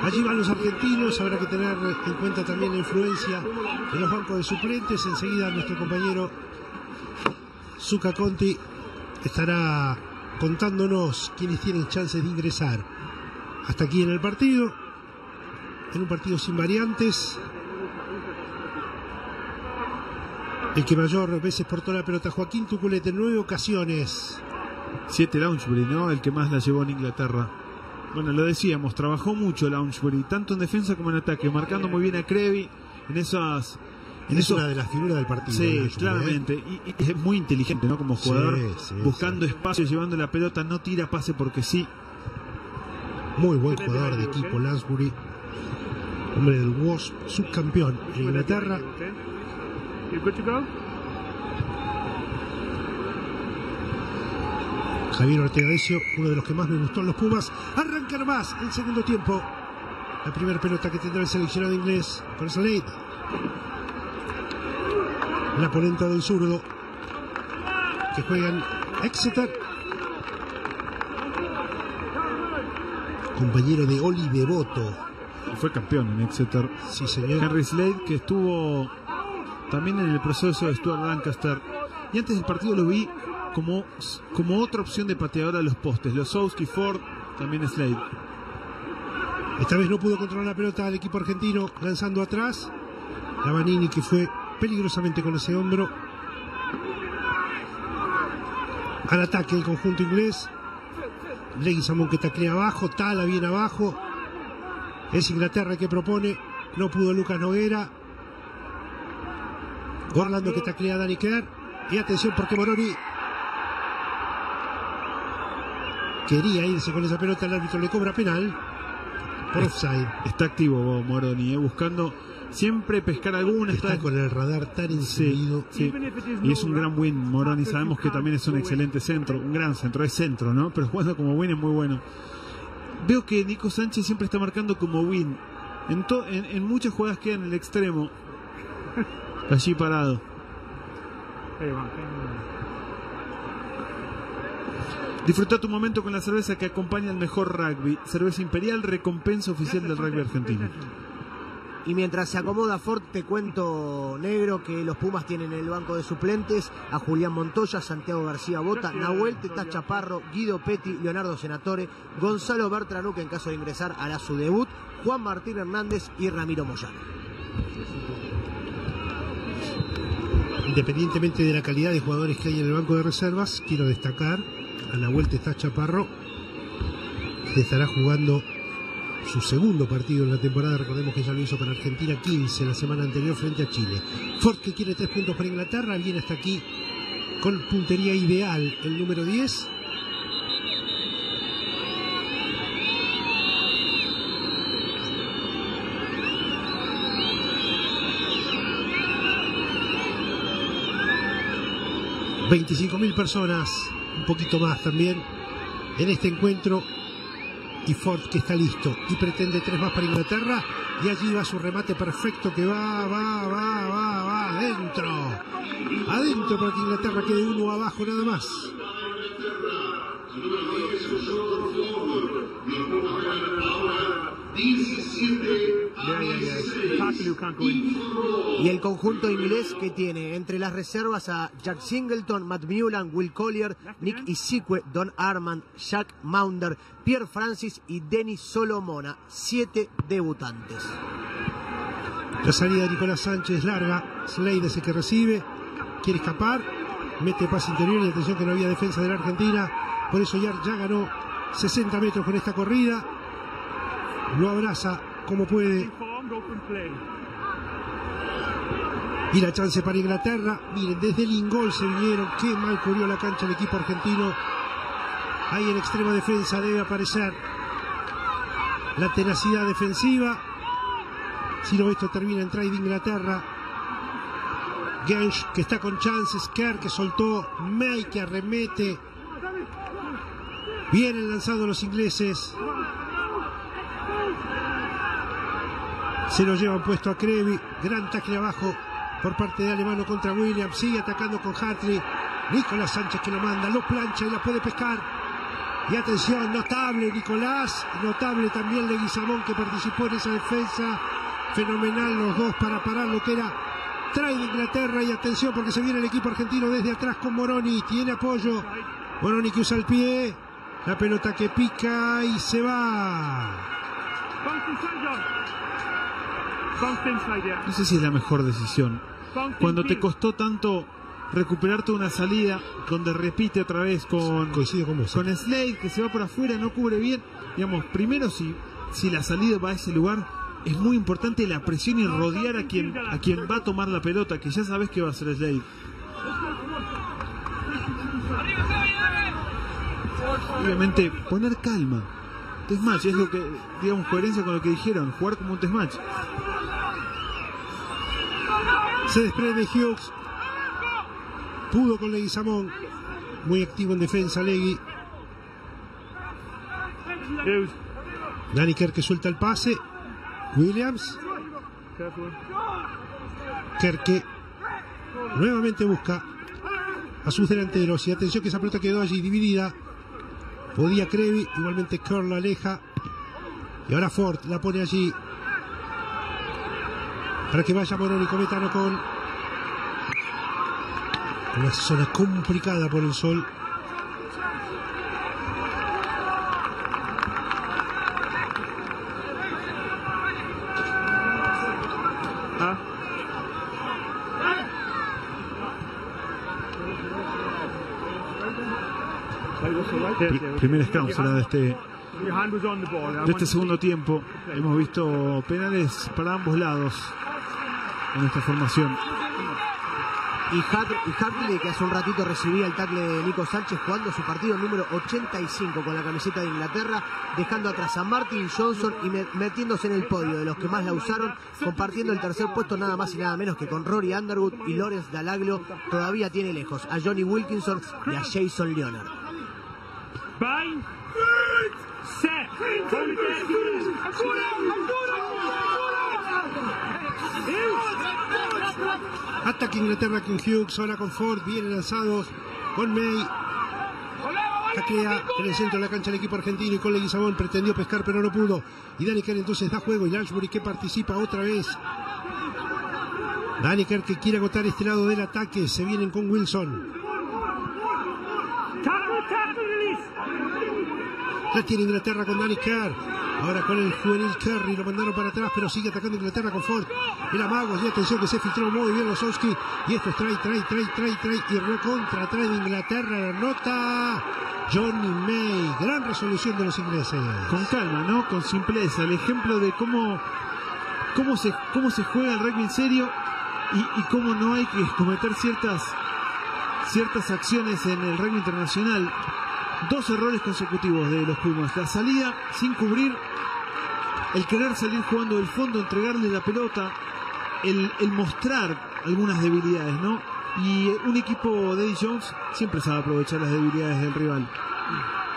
Allí van los argentinos, habrá que tener en cuenta también la influencia de los bancos de suplentes. Enseguida nuestro compañero Zucca Conti estará contándonos quienes tienen chances de ingresar hasta aquí en el partido. En un partido sin variantes, El que mayor veces portó la pelota, Joaquín Tuculete, en nueve ocasiones. Siete Launchbury, ¿no? El que más la llevó en Inglaterra. Bueno, lo decíamos, trabajó mucho Launchbury, tanto en defensa como en ataque, marcando muy bien a Crevi en esas. En es una de las figuras del partido. Sí, ¿eh? claramente. Y, y es muy inteligente, ¿no? Como jugador, Sí, sí, buscando espacio, llevando la pelota, no tira pase porque sí. Muy buen jugador de equipo, Lansbury. Hombre del Wasp, subcampeón en Inglaterra. Okay. You good to go? Javier Ortega uno de los que más me gustó en los Pumas. Arranca nomás el segundo tiempo. La primera pelota que tendrá el seleccionado inglés con Slade. La ponenta del zurdo. Que juegan Exeter. Compañero de Oli Devoto. Y fue campeón en Exeter. Sí, señor. Henry Slade, que estuvo también en el proceso de Stuart Lancaster. Y antes del partido lo vi como, como otra opción de pateadora de los postes. Losowski, Ford, también Slade. Esta vez no pudo controlar la pelota al equipo argentino lanzando atrás. Lavanini que fue peligrosamente con ese hombro. Al ataque el conjunto inglés. Leguizamón que taclea abajo, Tala bien abajo. Es Inglaterra que propone. No pudo Lucas Noguera. Orlando que taclea a Dani Kerr. Y atención porque Moroni quería irse con esa pelota. El árbitro le cobra penal por offside. Está activo Moroni, eh, buscando siempre pescar alguna. Está con el radar tan Sí, encendido. sí. Y es un gran win, Moroni. Sabemos que también es un excelente centro, un gran centro, es centro, ¿no? Pero jugando como win es muy bueno. Veo que Nico Sánchez siempre está marcando como win. En, to- en, en muchas jugadas queda en el extremo. Allí parado. Disfruta tu momento con la cerveza que acompaña el mejor rugby. Cerveza Imperial, recompensa oficial del rugby argentino. Y mientras se acomoda Ford, te cuento, negro, que los Pumas tienen en el banco de suplentes a Julián Montoya, Santiago García Bota, Nahuel Teta Chaparro, Guido Petti, Leonardo Senatore, Gonzalo Bertranú, que en caso de ingresar hará su debut, Juan Martín Hernández y Ramiro Moyano. Independientemente de la calidad de jugadores que hay en el banco de reservas, quiero destacar a la vuelta está Chaparro, que estará jugando su segundo partido en la temporada. Recordemos que ya lo hizo con Argentina 15 la semana anterior frente a Chile. Ford que quiere tres puntos para Inglaterra, viene hasta aquí con puntería ideal el número 10. Mil personas, un poquito más también, en este encuentro. Y Ford que está listo y pretende tres más para Inglaterra. Y allí va su remate perfecto que va, va, va, va, va, adentro. Adentro para que Inglaterra quede uno abajo nada más. Y el conjunto inglés que tiene entre las reservas a Jack Singleton, Matt Mulan, Will Collier, Nick Isikwe, Don Armand, Jack Maunder, Pierre Francis y Denis Solomona. Siete debutantes. La salida de Nicolás Sánchez larga. Slade es el que recibe. Quiere escapar. Mete pase interior y atención que no había defensa de la Argentina. Por eso ya, ya ganó 60 metros con esta corrida. Lo abraza como puede. Y la chance para Inglaterra. Miren, desde el se vinieron. Qué mal cubrió la cancha el equipo argentino. Ahí en extrema defensa debe aparecer la tenacidad defensiva. Si no, esto termina en try de Inglaterra. Gensch que está con chances. Kerr que soltó. May que arremete. Vienen lanzando los ingleses. Se lo llevan puesto a Crevi. Gran tackle abajo por parte de Alemano contra Williams. Sigue atacando con Hartley. Nicolás Sánchez que lo manda. Lo plancha y la puede pescar. Y atención, notable Nicolás. Notable también Leguizamón que participó en esa defensa. Fenomenal los dos para parar lo que era. Trae de Inglaterra y atención porque se viene el equipo argentino desde atrás con Moroni. Tiene apoyo. Moroni que usa el pie. La pelota que pica y se va. No sé si es la mejor decisión. Cuando te costó tanto recuperarte una salida donde repite otra vez con, Coincido con vos. con Slade que se va por afuera, no cubre bien. Digamos, primero si, si la salida va a ese lugar, es muy importante la presión y rodear a quien, a quien va a tomar la pelota, que ya sabes que va a ser Slade. Obviamente, poner calma. Test match es lo que, digamos, coherencia con lo que dijeron, jugar como un test match. Se desprende Hughes. Pudo con Leguizamón. Muy activo en defensa Legui. Danny Kerr que suelta el pase. Williams. Kerr que nuevamente busca a sus delanteros. Y atención que esa pelota quedó allí dividida. Podía Crevi. Igualmente Kerr la aleja. Y ahora Ford la pone allí. Para que vaya Moroni Cometano con una zona complicada por el sol. Pri- Primer scrum de este, de este segundo tiempo. Hemos visto penales para ambos lados en esta formación. Y, y Hartley, que hace un ratito recibía el tackle de Nico Sánchez jugando su partido número 85 con la camiseta de Inglaterra, dejando atrás a Martin Johnson y me- metiéndose en el podio de los que más la usaron, compartiendo el tercer puesto nada más y nada menos que con Rory Underwood y Lawrence Dalaglio. Todavía tiene lejos a Johnny Wilkinson y a Jason Leonard. It Ataque Inglaterra con Hughes, ahora con Ford, bien lanzados con May. Taclea en el centro de la cancha el equipo argentino y con Leguizamón pretendió pescar pero no pudo. Y Daniker entonces da juego y Lashbury que participa otra vez. Daniker que quiere agotar este lado del ataque, se vienen con Wilson. Tackle, tackle, release. La tiene Inglaterra con Danny Kerr. Ahora con el juvenil Kerry lo mandaron para atrás, pero sigue atacando Inglaterra con Ford. El amago, y atención que se filtró muy bien Losowski. Y esto es trae, trae, trae, trae, trae. Y recontra trae de Inglaterra. La nota Johnny May. Gran resolución de los ingleses. Con calma, ¿no? Con simpleza. El ejemplo de cómo, cómo, se, cómo se juega el rugby en serio y, y cómo no hay que cometer ciertas, ciertas acciones en el rugby internacional. Dos errores consecutivos de los Pumas. La salida sin cubrir, el querer salir jugando del fondo, entregarle la pelota, el, mostrar algunas debilidades, ¿no? Y un equipo de Eddie Jones siempre sabe aprovechar las debilidades del rival.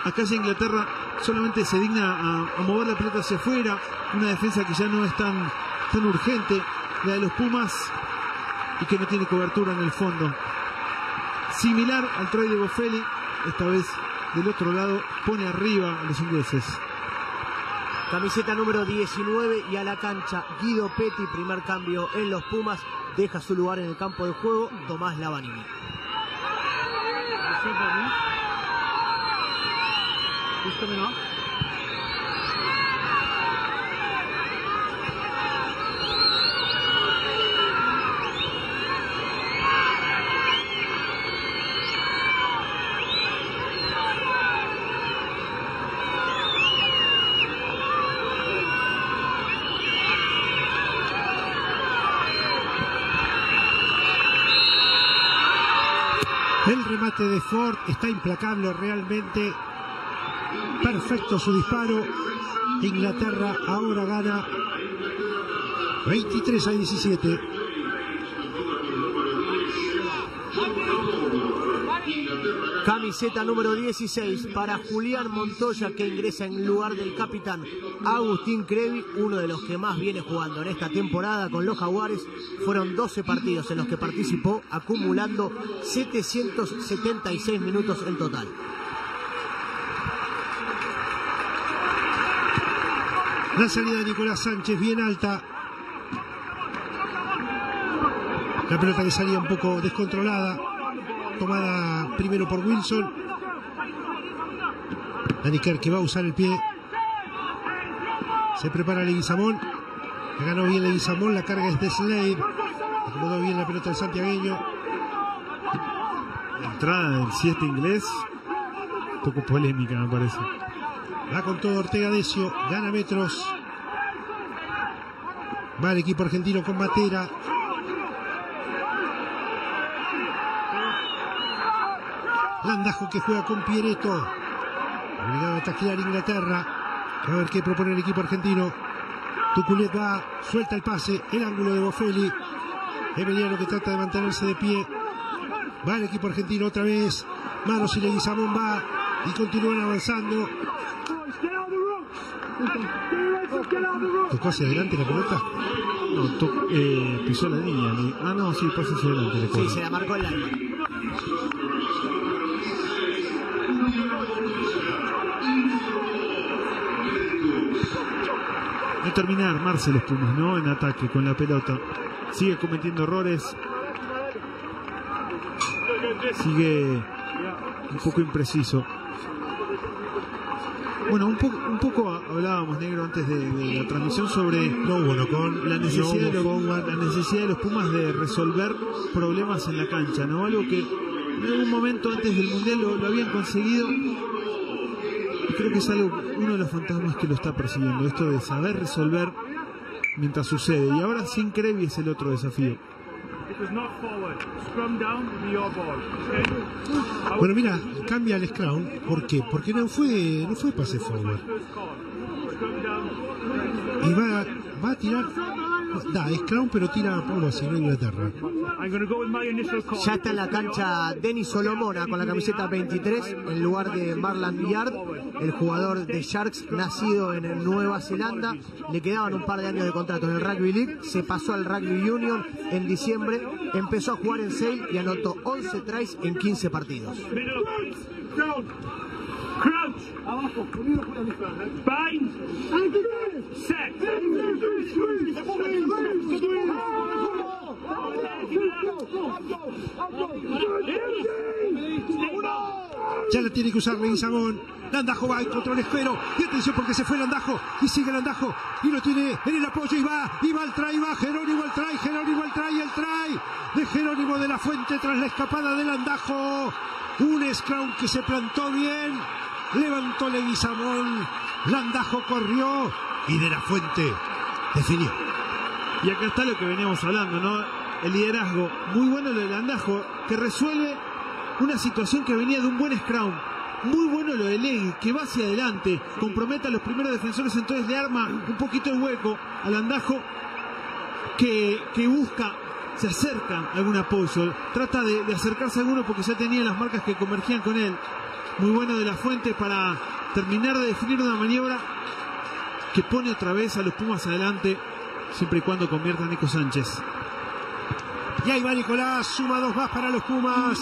Acá ya Inglaterra solamente se digna a, mover la pelota hacia afuera. Una defensa que ya no es tan, tan urgente. La de los Pumas y que no tiene cobertura en el fondo. Similar al try de Boffelli, esta vez del otro lado pone arriba a los ingleses. Camiseta número 19 y a la cancha Guido Petti, primer cambio en los Pumas, deja su lugar en el campo de juego Tomás Lavanini. Who's coming off? El remate Ford está implacable realmente. Perfecto su disparo. Inglaterra ahora gana 23 a 17. Camiseta número 16 para Julián Montoya que ingresa en lugar del capitán Agustín Crevi, uno de los que más viene jugando en esta temporada con los Jaguares. Fueron 12 partidos en los que participó, acumulando 776 minutos en total. La salida de Nicolás Sánchez bien alta. La pelota que salía un poco descontrolada. Tomada primero por Wilson. Dani Kerr que va a usar el pie. Se prepara Leguizamón. Ganó bien Leguizamón. La carga es de Slade. Acomodó bien la pelota el santiagueño. Entrada del 7 inglés, un poco polémica me parece. Va con todo Ortega Decio. Gana metros. Va el equipo argentino con Matera. Landajo que juega con Piereto. Obligado a taclear Inglaterra. A ver qué propone el equipo argentino. Tuculet va, suelta el pase, el ángulo de Bofelli. Emiliano que trata de mantenerse de pie. Va el equipo argentino otra vez. Manos y Leguizamón va y continúan avanzando. Tocó hacia adelante la pelota. No, to- eh, pisó la línea. Ah, no, sí, pasa hacia adelante. Sí, se la marcó el alma. Termina de armarse los Pumas, ¿no? En ataque con la pelota. Sigue cometiendo errores. Sigue un poco impreciso. Bueno, un poco, un poco hablábamos, negro, antes de, de la transmisión sobre No hubo no con la necesidad, de no hubo los, la necesidad de los Pumas de resolver problemas en la cancha, ¿no? Algo que en algún momento antes del Mundial lo, lo habían conseguido. Creo que es algo, uno de los fantasmas que lo está persiguiendo, esto de saber resolver mientras sucede. Y ahora sin Crevi es el otro desafío. Bueno, mira, cambia el Scrum. ¿Por qué? Porque no fue, no fue pase forward. Y va, va a tirar. Da, Scrum, pero tira Pablo hacia Inglaterra. Ya está en la cancha Denis Solomona con la camiseta 23 en lugar de Marlan Villard, el jugador de Sharks nacido en Nueva Zelanda. Le quedaban un par de años de contrato en el Rugby League, se pasó al Rugby Union en diciembre, empezó a jugar en Sale y anotó 11 tries en 15 partidos. Middle. Down. Crouch. Bind. Set. Ya la tiene que usar Leguizamón. Landajo va en control esfero. Y atención porque se fue Landajo. Y sigue Landajo. Y lo tiene en el apoyo y va. Y va al try, va Jerónimo al try, Jerónimo al try, el try de Jerónimo de la Fuente tras la escapada de Landajo. Un scrum que se plantó bien. Levantó Leguizamón. Landajo corrió. Y de la Fuente definió. Y acá está lo que veníamos hablando, ¿no? El liderazgo. Muy bueno lo del Andajo, que resuelve una situación que venía de un buen scrum. Muy bueno lo de Legui, que va hacia adelante, compromete a los primeros defensores, entonces le arma un poquito el hueco al Andajo, que, busca se acerca algún apoyo, trata de, de acercarse a alguno porque ya tenía las marcas que convergían con él. Muy bueno de la fuente para terminar de definir una maniobra que pone otra vez a los Pumas adelante, siempre y cuando convierta a Nico Sánchez. Y ahí va Nicolás, suma dos más para los Pumas,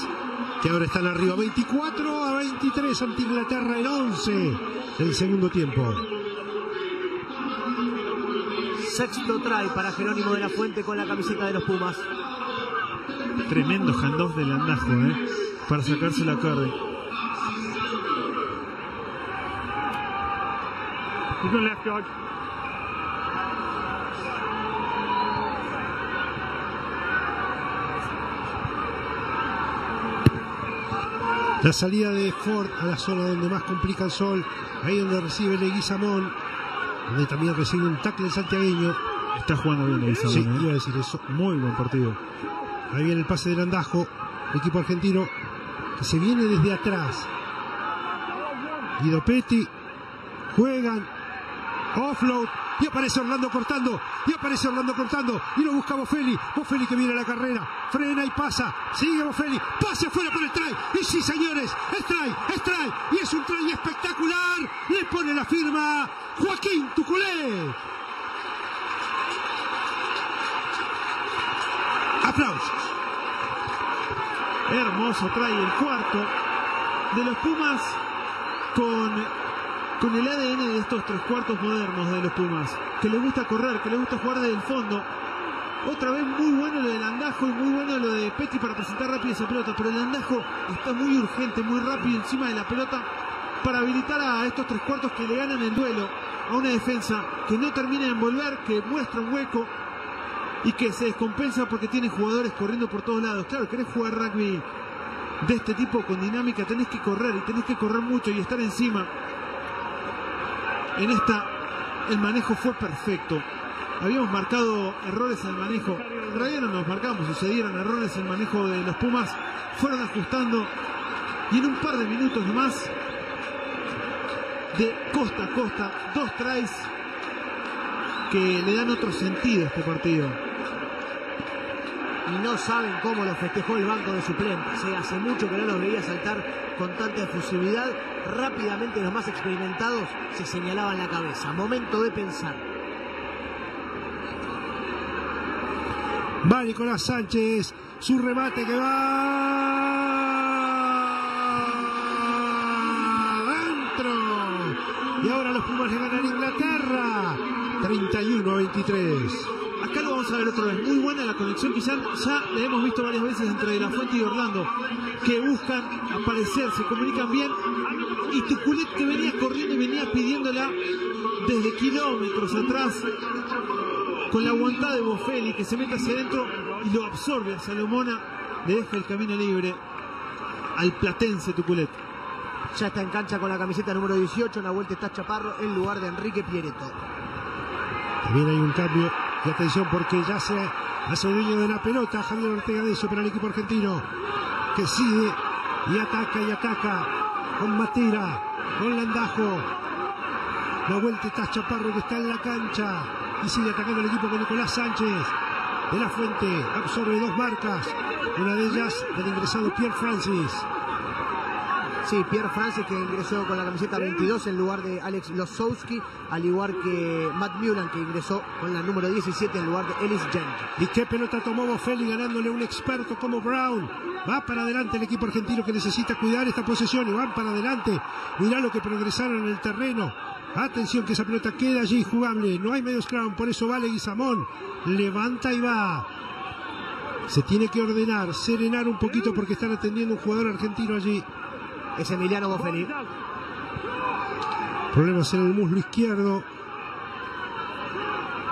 que ahora están arriba 24 a 23 ante Inglaterra en 11 del segundo tiempo. Sexto try para Jerónimo de la Fuente con la camiseta de los Pumas. Tremendo handoff del andajo, ¿eh? Para sacarse la carne. He's left. La salida de Ford a la zona donde más complica el sol, ahí donde recibe Leguizamón, donde también recibe un tackle santiagueño. Está jugando bien Leguizamón, Sí, ¿eh? iba a decir eso. Muy buen partido. Ahí viene el pase del andajo, el equipo argentino que se viene desde atrás. Guido Petti, juegan, offload, y aparece Orlando cortando, y aparece Orlando cortando, y lo busca Bofeli, Bofeli que viene a la carrera, frena y pasa, sigue Bofeli, pase afuera por el try, y sí señores, es try, es try, y es un try espectacular, le pone la firma Joaquín Tuculé. Aplausos. Hermoso trae el cuarto de los Pumas con, con el ADN de estos tres cuartos modernos de los Pumas. Que les gusta correr, que les gusta jugar desde el fondo. Otra vez muy bueno lo del andajo y muy bueno lo de Petri para presentar rápido esa pelota. Pero el andajo está muy urgente, muy rápido encima de la pelota para habilitar a estos tres cuartos que le ganan el duelo a una defensa que no termina de envolver, que muestra un hueco y que se descompensa porque tiene jugadores corriendo por todos lados. Claro, querés jugar rugby de este tipo con dinámica, tenés que correr y tenés que correr mucho y estar encima. En esta el manejo fue perfecto. Habíamos marcado errores el manejo. En realidad no nos marcamos, sucedieron errores en el manejo de los Pumas. Fueron ajustando y en un par de minutos más de costa a costa, dos tries que le dan otro sentido a este partido. Y no saben cómo lo festejó el banco de suplentes. ¿eh? Hace mucho que no los veía saltar con tanta efusividad. Rápidamente los más experimentados se señalaban la cabeza. Momento de pensar. Va Nicolás Sánchez, su remate que va dentro. Y ahora los Pumas le ganan Inglaterra, 31 a 23. Acá lo vamos a ver otra vez. Muy buena la conexión que ya, ya la hemos visto varias veces entre De La Fuente y Orlando, que buscan aparecer, se comunican bien. Y Tuculet que venía corriendo y venía pidiéndola desde kilómetros atrás, con la aguantada de Bofeli que se mete hacia adentro y lo absorbe a Salomona, le deja el camino libre al platense Tuculet. Ya está en cancha con la camiseta número 18. En la vuelta está Chaparro en lugar de Enrique Piereto. También hay un cambio y atención porque ya se hace dueño de la pelota Javier Ortega de eso para el equipo argentino que sigue y ataca y ataca con Matera, con Landajo. La vuelta está Chaparro que está en la cancha y sigue atacando el equipo con Nicolás Sánchez. De la Fuente absorbe dos marcas, una de ellas del ingresado Pierre Francis. Sí, Pierre Francis que ingresó con la camiseta 22 en lugar de Alex Losowski, al igual que Matt Mulan que ingresó con la número 17 en lugar de Ellis Jent. ¿Y qué pelota tomó Bofelli ganándole a un experto como Brown? Va para adelante el equipo argentino que necesita cuidar esta posesión y van para adelante. Mirá lo que progresaron en el terreno. Atención que esa pelota queda allí jugable. No hay medio scrum, por eso vale Guizamón. Levanta y va. Se tiene que ordenar, serenar un poquito porque están atendiendo un jugador argentino allí. Es Emiliano Boffelli. Problemas en el muslo izquierdo.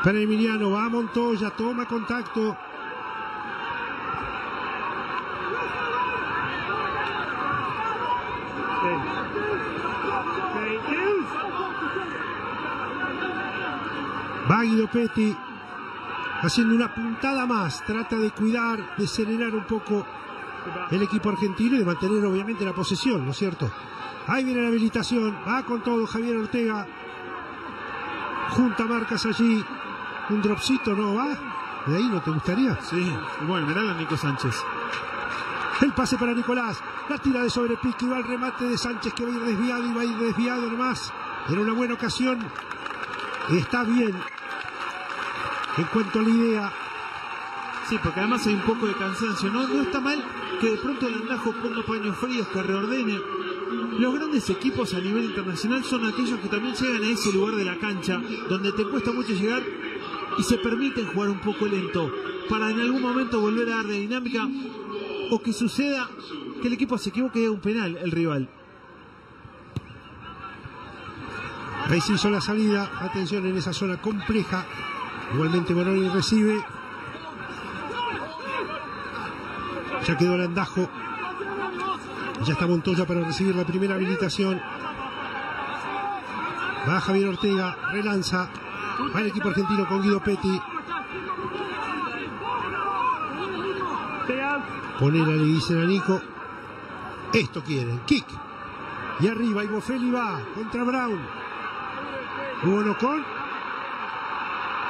Para Emiliano, va a Montoya, toma contacto. Va Guido Petti haciendo una puntada más. Trata de cuidar, de serenar un poco el equipo argentino y de mantener obviamente la posesión, ¿no es cierto? Ahí viene la habilitación. Va con todo Javier Ortega. Junta marcas allí. Un dropcito, ¿no? Va. de ahí, ¿no te gustaría? Sí, bueno, miralo a Nico Sánchez. El pase para Nicolás. La tira de sobrepique y va al remate de Sánchez que va a ir desviado y va a ir desviado nomás. Era una buena ocasión. Está bien. En cuanto a la idea, Sí, porque además hay un poco de cansancio. No, no está mal que de pronto el andajo ponga paños fríos, que reordene. Los grandes equipos a nivel internacional son aquellos que también llegan a ese lugar de la cancha donde te cuesta mucho llegar y se permiten jugar un poco lento para en algún momento volver a darle dinámica o que suceda que el equipo se equivoque y haga un penal el rival. se hizo la salida. Atención en esa zona compleja. Igualmente Moroni recibe. Ya quedó el andajo. Ya está Montoya para recibir la primera habilitación. Va Javier Ortega, relanza. Va el equipo argentino con Guido Petti. Ponela le dicen a Nico. Esto quieren. Kick. Y arriba, y Bofeli va contra Brown. Hugo Nocón.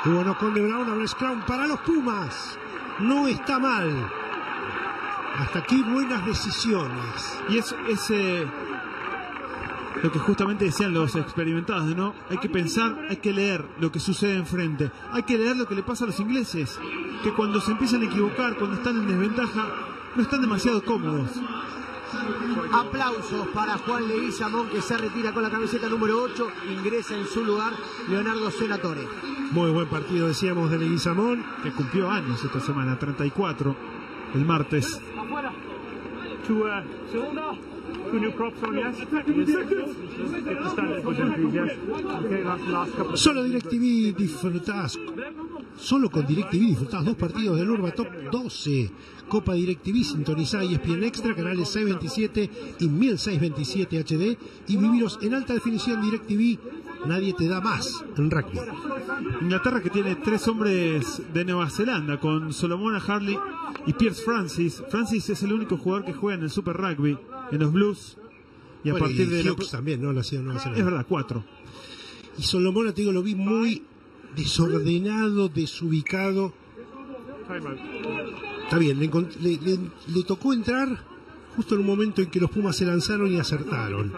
Hugo Nocón de Brown. Ahora Scrum para los Pumas. No está mal. Hasta aquí buenas decisiones. Y es, es eh, lo que justamente decían los experimentados, ¿no? Hay que pensar, hay que leer lo que sucede enfrente. Hay que leer lo que le pasa a los ingleses. Que cuando se empiezan a equivocar, cuando están en desventaja, no están demasiado cómodos. Aplausos para Juan Leguizamón que se retira con la camiseta número 8. Ingresa en su lugar Leonardo Senatore. Muy buen partido, decíamos, de Leguizamón. Que cumplió años esta semana, 34, el martes. Uh, two new on, yes? Solo DirecTV disfrutás. Solo con DirecTV disfrutás dos partidos del Urba Top 12. Copa DirecTV sintonizá ESPN Extra, canales 627 y 1627 HD y viviros en alta definición DirecTV. Nadie te da más en rugby. Inglaterra que tiene tres hombres de Nueva Zelanda, con Solomona Harley y Pierce Francis. Francis es el único jugador que juega en el Super Rugby, en los Blues. Y a Bueno, partir y de la... Hughes también, ¿no? Nacido en Nueva Es Zelanda. verdad, cuatro. Y Solomona, te digo, lo vi muy desordenado, desubicado. Está bien, le- le- le tocó entrar justo en un momento en que los Pumas se lanzaron y acertaron.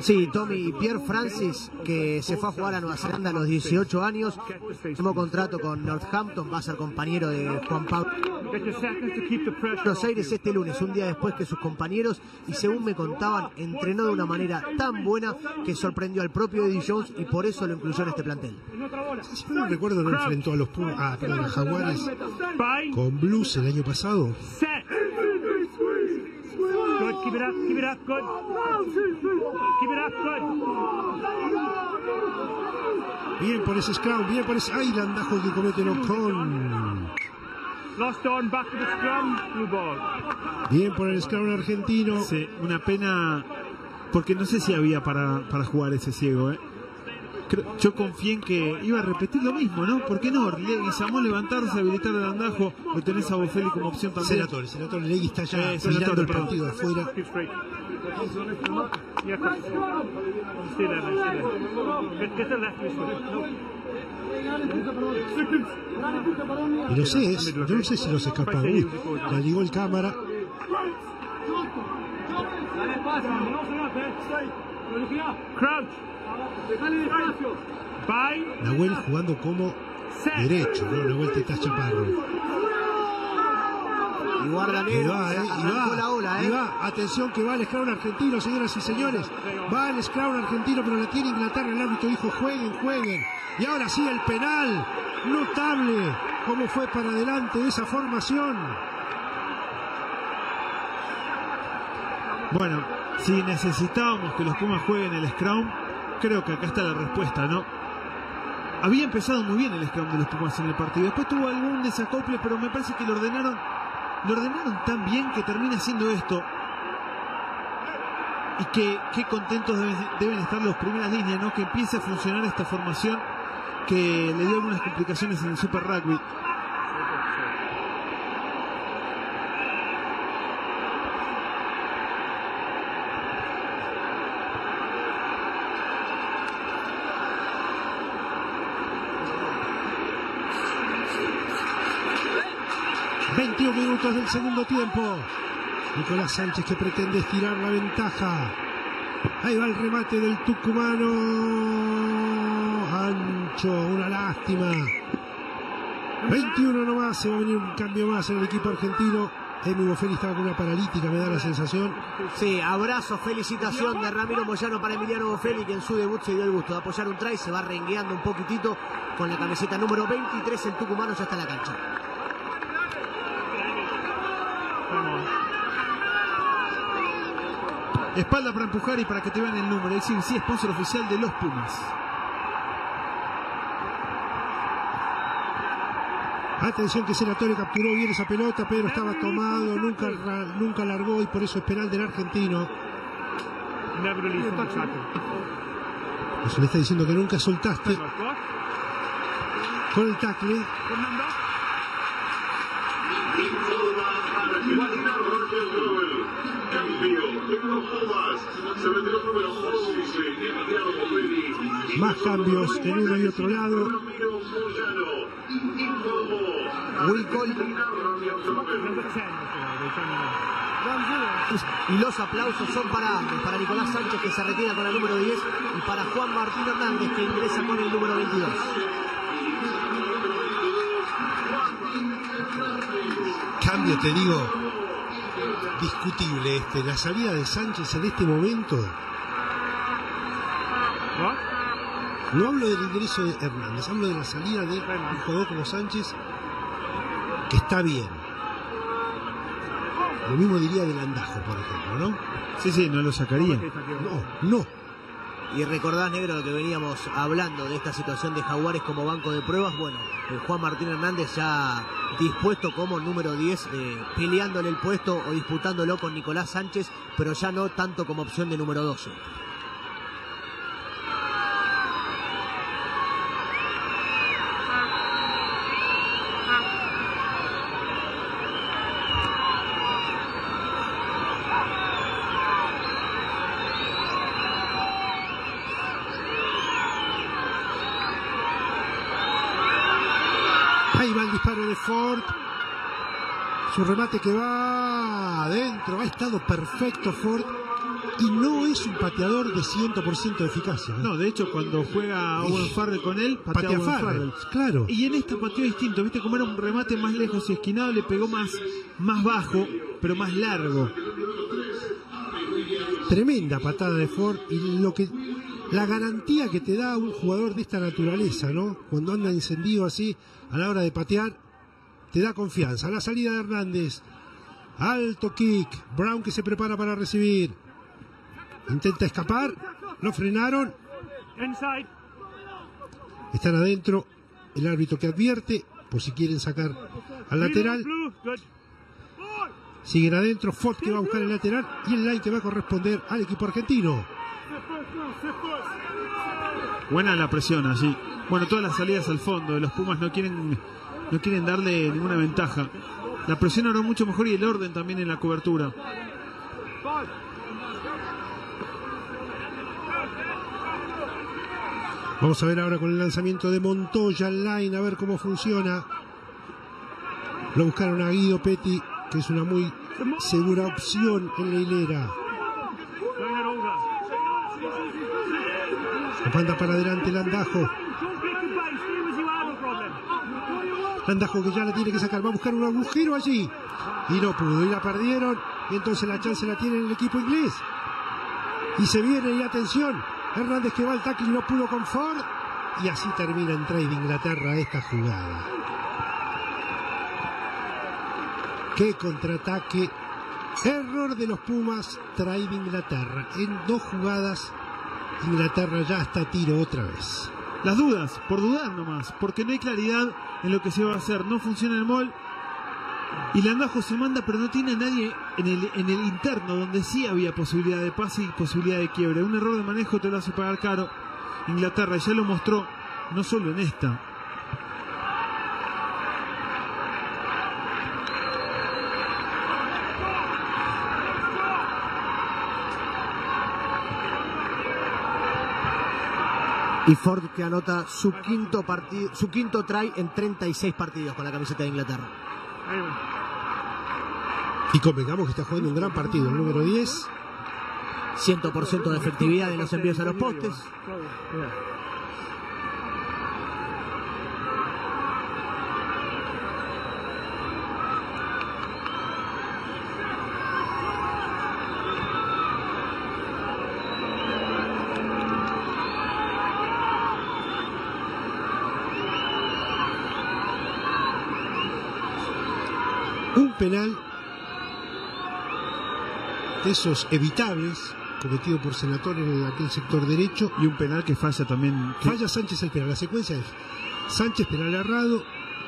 Sí, Tommy Pierre Francis, que se fue a jugar a Nueva Zelanda a los 18 años, firmó contrato con Northampton, va a ser compañero de Juan Pablo Buenos off Aires este lunes, un día después que sus compañeros, y según me contaban, entrenó de una manera tan buena que sorprendió al propio Eddie Jones y por eso lo incluyó en este plantel. Si no recuerdo, no enfrentó a los Pumas, ah, perdón, a Jaguares con Blues el año pasado. Set. Good. Keep it up. Keep it up. Good. Keep it up. Good. Bien por ese scrum, bien por ese ay, el andajo que comete Ocon. Lost on. Back to the scrum. Blue ball. Bien por el scrum argentino. Sí, una pena, porque no sé si había para, para jugar ese ciego. ¿eh? Creo- yo confié en que iba a repetir lo mismo, ¿no? ¿Por qué no? Le- Guizamón levantarse, habilitar el andajo, lo tenés a Bofeli como opción también. Senador, el senador Legui está ya Eh, el partido afuera. Y no sé, es- yo no sé si nos escapa. Uy, la ligó el cámara. Crouch. Nahuel jugando como derecho, ¿no? Nahuel Tetaz Chaparro. Y guarda Y negro, va, se eh, y arrancó la ola, va, y ¿eh? va. Atención que va el scrum argentino, señoras y señores. Va el scrum argentino, pero la tiene Inglaterra. El árbitro dijo jueguen, jueguen. Y ahora sí el penal. Notable cómo fue para adelante de esa formación. Bueno, si necesitábamos que los Pumas jueguen el Scrum, creo que acá está la respuesta, ¿no? Había empezado muy bien el Scrum de los Pumas en el partido. Después tuvo algún desacople, pero me parece que lo ordenaron, lo ordenaron tan bien que termina siendo esto. Y que qué contentos deben, deben estar los primeras líneas, ¿no? Que empiece a funcionar esta formación que le dio algunas complicaciones en el Super Rugby. 21 minutos del segundo tiempo. Nicolás Sánchez que pretende estirar la ventaja. Ahí va el remate del tucumano. Ancho, una lástima. 21 nomás, se va a venir un cambio más en el equipo argentino. Emi Bofelli estaba con una paralítica, me da la sensación. Sí, abrazo, felicitación de Ramiro Moyano para Emiliano Bofelli, que en su debut se dio el gusto de apoyar un try, se va rengueando un poquitito con la camiseta número 23, el tucumano ya está en la cancha. Espalda para empujar y para que te vean el número. Es sí, sponsor oficial de los Pumas. Atención que Senatore capturó bien esa pelota, Pedro estaba tomado, nunca, nunca largó y por eso es penal del argentino. Eso le está diciendo que nunca soltaste con el tackle. Más cambios en uno y otro lado. Wilcol Number 10 before they come in. y los aplausos son para, para Nicolás Sánchez que se retira con el número 10 y para Juan Martín Hernández que ingresa con el número 22. Cambio, te digo, discutible este. La salida de Sánchez en este momento. No hablo del ingreso de Hernández, hablo de la salida de un jugador como Sánchez, que está bien. Lo mismo diría del Andajo, por ejemplo, ¿no? Sí, sí, no lo sacaría. No, no. Y recordás, negro, lo que veníamos hablando de esta situación de Jaguares como banco de pruebas. Bueno, eh, Juan Martín Hernández ya dispuesto como número 10, eh, peleándole el puesto o disputándolo con Nicolás Sánchez, pero ya no tanto como opción de número 12. Ahí va el disparo de Ford. Su remate que va adentro. Ha estado perfecto Ford. Y no es un pateador de 100% de eficacia. ¿eh? No, de hecho, cuando juega Owen Farrell con él, patea, patea. Farrell. Claro. Y en esta pateó distinto, ¿viste? Como era un remate más lejos y esquinado, le pegó más, más bajo, pero más largo. Tremenda patada de Ford. Y lo que. La garantía que te da un jugador de esta naturaleza, ¿no? Cuando anda encendido así a la hora de patear, te da confianza. La salida de Hernández. Alto kick. Brown que se prepara para recibir. Intenta escapar. Lo frenaron. Inside. Están adentro. El árbitro que advierte por si quieren sacar al lateral. Siguen adentro. Ford que va a buscar el lateral. Y el line que va a corresponder al equipo argentino. Buena la presión allí. Bueno, todas las salidas al fondo. Los Pumas no quieren, no quieren darle ninguna ventaja. La presión ahora mucho mejor y el orden también en la cobertura. Vamos a ver ahora con el lanzamiento de Montoya line, a ver cómo funciona. Lo buscaron a Guido Petty, que es una muy segura opción en la hilera. Over. Manda para adelante el Andajo. Andajo que ya la tiene que sacar. Va a buscar un agujero allí. Y no pudo. Y la perdieron. Y entonces la chance la tiene el equipo inglés. Y se viene. Y atención. Hernández que va al tackle y no pudo con Ford. Y así termina en trade de Inglaterra esta jugada. Qué contraataque. Error de los Pumas. Trae de Inglaterra. En dos jugadas. Inglaterra ya está a tiro otra vez. Las dudas, por dudar nomás, porque no hay claridad en lo que se va a hacer. No funciona el mall. Y Landajo se manda, pero no tiene a nadie en el, en el interno, donde sí había posibilidad de pase y posibilidad de quiebre. Un error de manejo te lo hace pagar caro. Inglaterra ya lo mostró, no solo en esta. Y Ford que anota su quinto partido, su quinto try en 36 partidos con la camiseta de Inglaterra. Y convengamos que está jugando un gran partido, el número 10. 100% de efectividad en los envíos a los postes. Un penal de esos evitables cometido por Senatore en aquel sector derecho. Y un penal que falla también. que- Falla Sánchez el penal. La secuencia es Sánchez penal errado,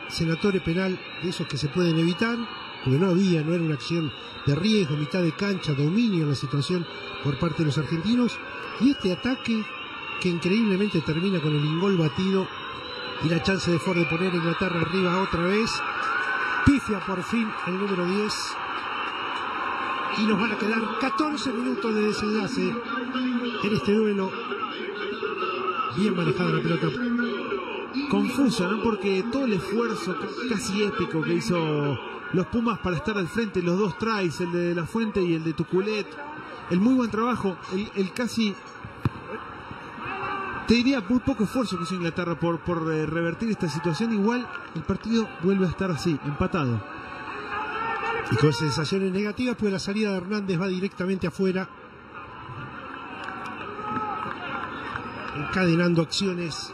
Senatore penal de esos que se pueden evitar, porque no había, no era una acción de riesgo, mitad de cancha, dominio en la situación por parte de los argentinos. Y este ataque que increíblemente termina con el ingol batido y la chance de Ford de poner a Inglaterra arriba otra vez. Pifia por fin el número 10. Y nos van a quedar 14 minutos de desenlace en este duelo. Bien manejada la pelota. Confuso, ¿no? Porque todo el esfuerzo casi épico que hizo los Pumas para estar al frente, los dos tries, el de La Fuente y el de Tuculet, el muy buen trabajo, el casi, te diría, muy poco esfuerzo que hizo Inglaterra por, por eh, revertir esta situación, igual el partido vuelve a estar así, empatado. Y con sensaciones negativas, pues la salida de Hernández va directamente afuera. Encadenando acciones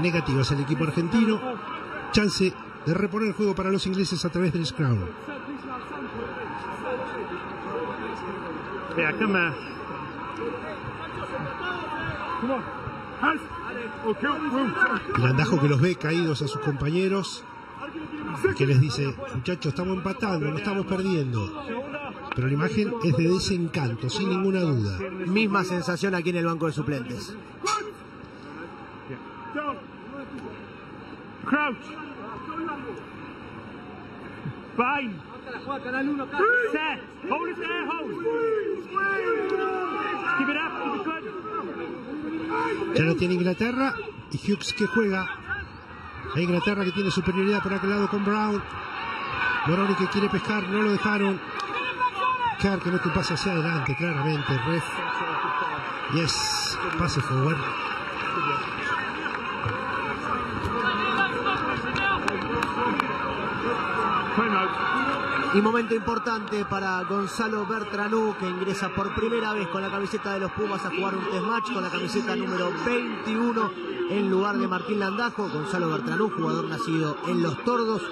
negativas el equipo argentino. Chance de reponer el juego para los ingleses a través del scrum. Yeah, come El andajo que los ve caídos a sus compañeros. y Que les dice, muchachos, estamos empatando, no estamos perdiendo. Pero la imagen es de desencanto, sin ninguna duda. Misma sensación aquí en el banco de suplentes. Crouch. Bind. Set. Hold it there, hold. Keep it up, keep it good. Ya lo tiene Inglaterra y Hughes que juega. A Inglaterra que tiene superioridad por aquel lado con Brown. Moroni que quiere pescar, no lo dejaron. Kerr que mete un pase hacia adelante, claramente. Ref. Yes, pase forward. Time out. Y momento importante para Gonzalo Bertranú, que ingresa por primera vez con la camiseta de los Pumas a jugar un test match con la camiseta número 21 en lugar de Martín Landajo. Gonzalo Bertranú, jugador nacido en Los Tordos,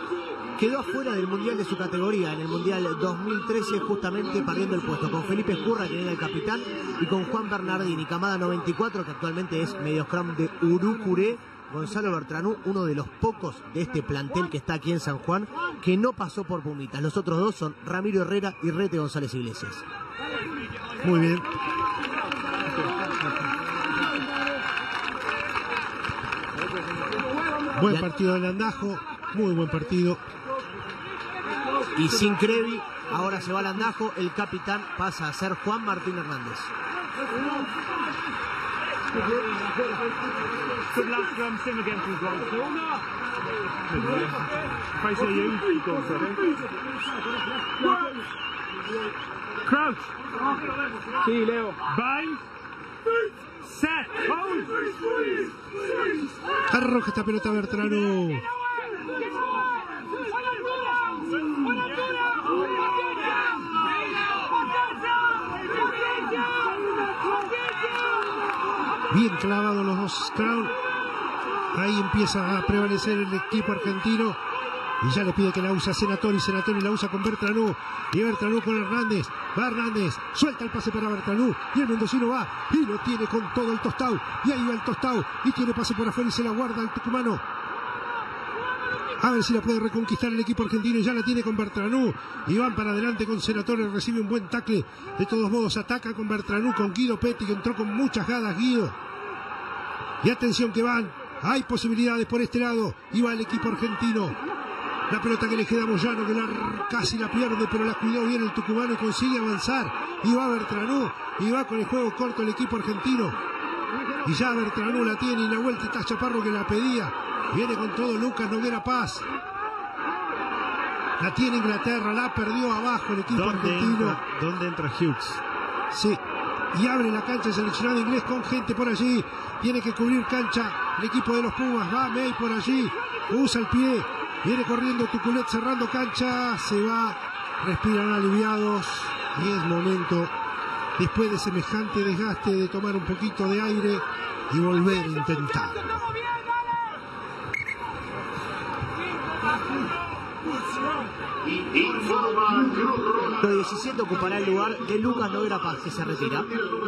quedó afuera del Mundial de su categoría, en el Mundial 2013, justamente perdiendo el puesto con Felipe Escurra, que era el capitán, y con Juan Bernardini, camada 94, que actualmente es medio scrum de Urucuré. Gonzalo Bertranú, uno de los pocos de este plantel que está aquí en San Juan, que no pasó por Pumitas. Los otros dos son Ramiro Herrera y Rete González Iglesias. Muy bien. Buen partido del Andajo, muy buen partido. Y sin Crevi, ahora se va al andajo, el capitán pasa a ser Juan Martín Hernández. Good luck, um, sing again. If I say you, go? Crouch. Sí, Leo. Bind. Set. Hold. Arroja esta pelota Bertrano. Bien clavados los dos Crown. Ahí empieza a prevalecer el equipo argentino. Y ya le pide que la usa Senatori. Senatori la usa con Bertranú. Y Bertranú con Hernández. Va Hernández. Suelta el pase para Bertranú. Y el mendocino va. Y lo tiene con todo el tostado. Y ahí va el tostado. Y tiene pase por afuera y se la guarda el tucumano. A ver si la puede reconquistar el equipo argentino. Y ya la tiene con Bertranú. Y van para adelante con Senatore. Recibe un buen tackle. De todos modos, ataca con Bertranú. Con Guido Petti, que entró con muchas ganas. Guido. Y atención que van. Hay posibilidades por este lado. Y va el equipo argentino. La pelota que le queda a Moyano, que la, casi la pierde, pero la cuidó bien el tucumano y consigue avanzar. Y va Bertranú. Y va con el juego corto el equipo argentino. Y ya Bertranú la tiene y la vuelta está Chaparro que la pedía. Viene con todo Lucas Noguera Paz. La tiene Inglaterra, la perdió abajo el equipo ¿Dónde argentino. entra, ¿Dónde entra Hughes? Sí. Y abre la cancha el seleccionado inglés con gente por allí. Tiene que cubrir cancha el equipo de los Pumas. Va May por allí. Usa el pie. Viene corriendo Tuculet cerrando cancha. Se va. Respiran aliviados. Y es momento, después de semejante desgaste, de tomar un poquito de aire y volver a intentar. Informa Cruz Roja. Número 17 ocupará el lugar de Lucas Noguera Paz, que se retira. Número 1,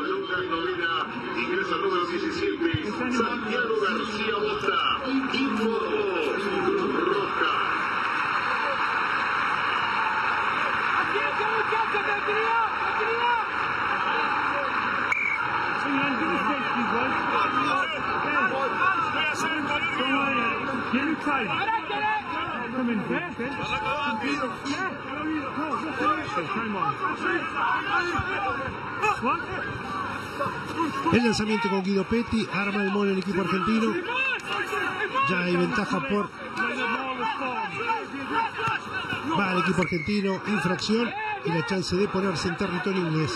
Lucas Novena. Ingresa el número 17. Santiago García Bota. Informó Cruz Roja. England, give us El lanzamiento con Guido Petti. Arma el mono el equipo argentino. Ya hay ventaja por. Va el equipo argentino. Infracción. Y la chance de ponerse en territorio inglés.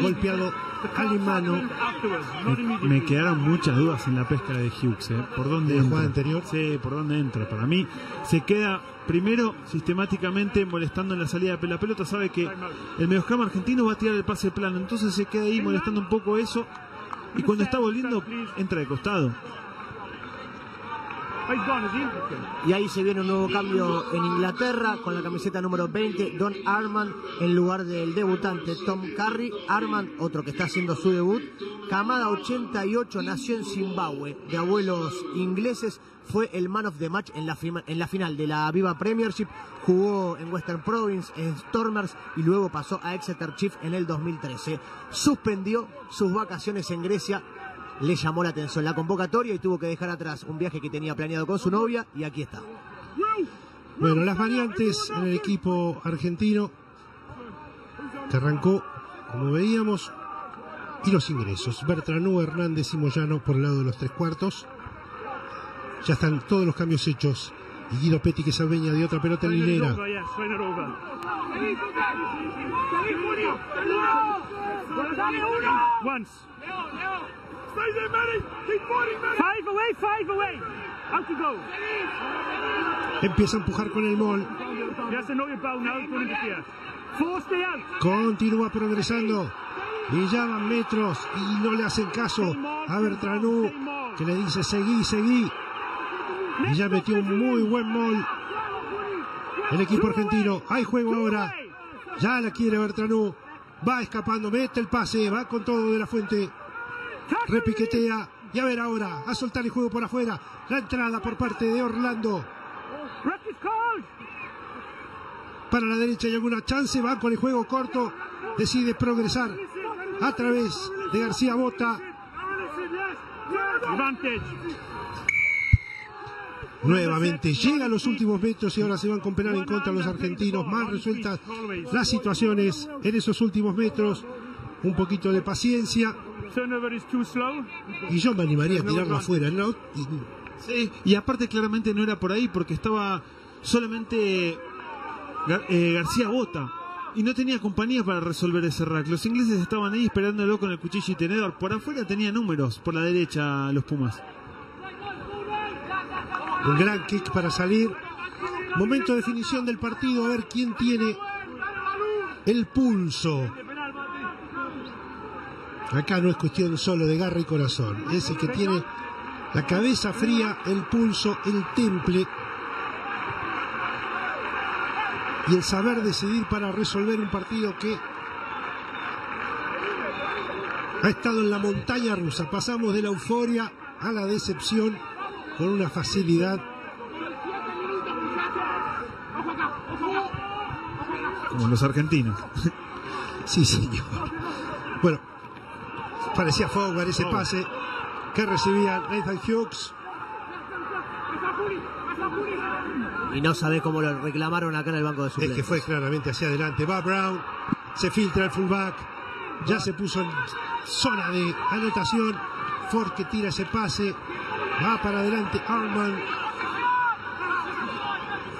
Golpeado the al counter mano. happened afterwards, not Me, me quedaron muchas dudas en la pesca de Hughes. ¿eh? ¿Por dónde ¿En la entra? anterior? Sí, ¿por dónde entra? Para mí se queda primero sistemáticamente molestando en la salida de la pelota. Sabe que el mediocampo argentino va a tirar el pase plano. Entonces se queda ahí molestando un poco eso. Y cuando está volviendo, entra de costado. Oh, he's gone, is he? Okay. Y ahí se viene un nuevo cambio en Inglaterra con la camiseta número 20, Don Arman en lugar del debutante Tom Curry. Arman, otro que está haciendo su debut. Camada 88, nació en Zimbabue, de abuelos ingleses. Fue el man of the match en la, en la final de la Viva Premiership. Jugó en Western Province, en Stormers y luego pasó a Exeter Chief en el 2013. Suspendió sus vacaciones en Grecia le llamó la atención la convocatoria y tuvo que dejar atrás un viaje que tenía planeado con su novia y aquí está. Bueno, las variantes en el equipo argentino que arrancó, como veíamos, y los ingresos. Bertranú, Hernández y Moyano por el lado de los tres cuartos. Ya están todos los cambios hechos. Y Guido Petti que se adueña de otra pelota en Swing it Five away, five away. Out to go. Empieza a empujar con el mol. You have to know your bow now, don't interfere. Four stay out. Continúa progresando. Y ya van metros y no le hacen caso a Bertranú que le dice seguí, seguí. Y ya metió un muy buen mol. El equipo argentino. Hay juego ahora. Ya la quiere Bertranú. Va escapando, mete el pase, va con todo de la fuente. Repiquetea. Y a ver ahora, a soltar el juego por afuera. La entrada por parte de Orlando. Para la derecha hay alguna chance, va con el juego corto. Decide progresar a través de García Bota. Nuevamente llega a los últimos metros y ahora se van con penal en contra los argentinos. Más resueltas las situaciones en esos últimos metros. Un poquito de paciencia. Y yo me animaría a tirarlo afuera. ¿no? Sí, y aparte claramente no era por ahí porque estaba solamente Gar- eh, García Bota y no tenía compañía para resolver ese rack. Los ingleses estaban ahí esperándolo con el cuchillo y tenedor. Por afuera tenía números, por la derecha los Pumas. Un gran kick para salir. Momento de definición del partido. A ver quién tiene el pulso. Acá no es cuestión solo de garra y corazón. Es el que tiene la cabeza fría, el pulso, el temple. Y el saber decidir para resolver un partido que ha estado en la montaña rusa. Pasamos de la euforia a la decepción con una facilidad. Como los argentinos. Sí, señor. Bueno, parecía Fogbar ese pase que recibía Nathan Hughes. Y no sabe cómo lo reclamaron acá en el banco de Es suplentes. que fue claramente hacia adelante. Va Brown, se filtra el fullback, ya se puso en zona de anotación. Ford que tira ese pase, Va para adelante Arman.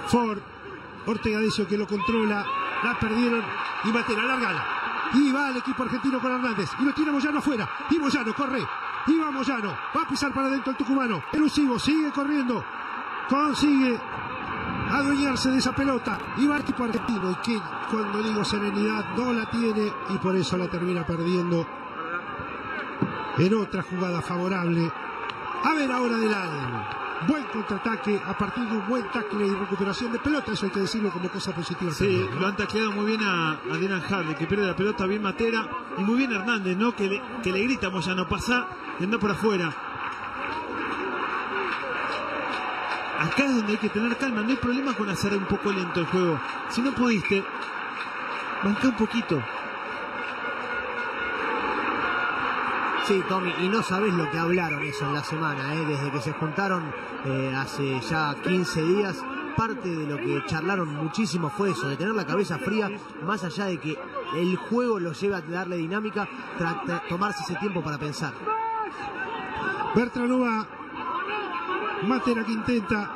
Ford. Ortega Decio que lo controla. La perdieron. Y Matera, largala. Y va el equipo argentino con Hernández. Y lo tiene Moyano afuera. Y Moyano corre. Y va Moyano. Va a pisar para adentro el tucumano. Elusivo. Sigue corriendo. Consigue adueñarse de esa pelota. Y va el equipo argentino. Y que cuando digo serenidad no la tiene. Y por eso la termina perdiendo. En otra jugada favorable. A ver ahora Delal. Buen contraataque a partir de un buen tackle y recuperación de pelota. Eso hay que decirlo como cosa positiva. Sí, lo han tacleado muy bien a, a Dylan Harley, que pierde la pelota bien Matera. Y muy bien Hernández, ¿no? Que le, que le grita Moyano, pasa y anda por afuera. Acá es donde hay que tener calma. No hay problema con hacer un poco lento el juego. Si no pudiste, banca un poquito. Sí, Tommy, y no sabes lo que hablaron eso en la semana, ¿eh? desde que se juntaron eh, hace ya 15 días. Parte de lo que charlaron muchísimo fue eso, de tener la cabeza fría, más allá de que el juego los lleve a darle dinámica, tomarse ese tiempo para pensar. Bertranova. Matera que intenta.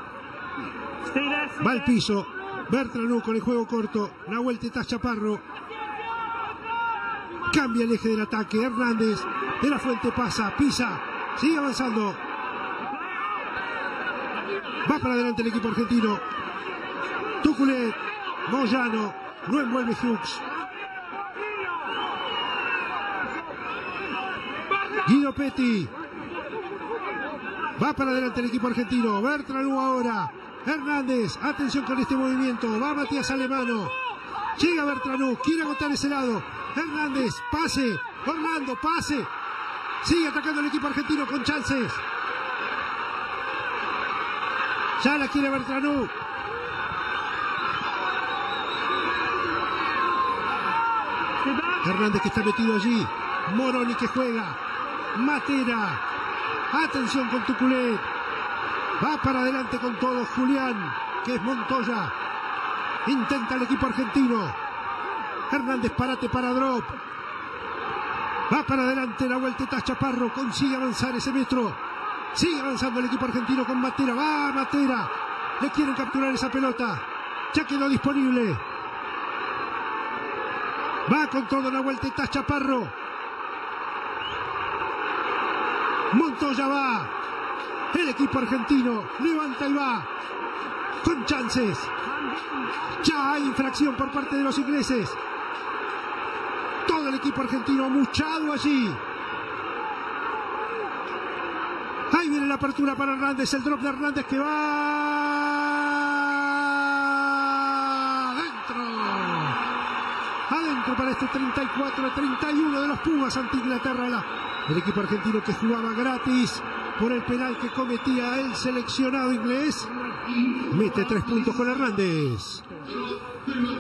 Va al piso. Bertranú con el juego corto. Nahuel Tetaz Chaparro. Cambia el eje del ataque. Hernández. De la fuente pasa. Pisa. Sigue avanzando. Va para adelante el equipo argentino. Tuculet. Moyano. No envuelve Hughes. Guido Petti. Va para adelante el equipo argentino. Bertranú ahora. Hernández. Atención con este movimiento. Va Matías Alemano. Llega Bertranú. Quiere agotar ese lado. Hernández. Pase. Orlando. Pase. Sigue atacando el equipo argentino con chances. Ya la quiere Bertranú. Hernández que está metido allí. Moroni que juega. Matera. Atención con Tuculet. Va para adelante con todo Julián, que es Montoya. Intenta el equipo argentino. Hernández parate para drop. Va para adelante la vuelta Chaparro. Consigue avanzar ese metro. Sigue avanzando el equipo argentino con Matera. Va Matera. Le quieren capturar esa pelota. Ya quedó disponible. Va con todo la vuelta Chaparro. Montoya va. El equipo argentino levanta y va. Con chances. Ya hay infracción por parte de los ingleses. Todo el equipo argentino muchado allí. Ahí viene la apertura para Hernández. El drop de Hernández que va. Adentro. Adentro para este 34-31 de los Pumas ante Inglaterra. La- el equipo argentino que jugaba gratis por el penal que cometía el seleccionado inglés. Mete tres puntos con Hernández.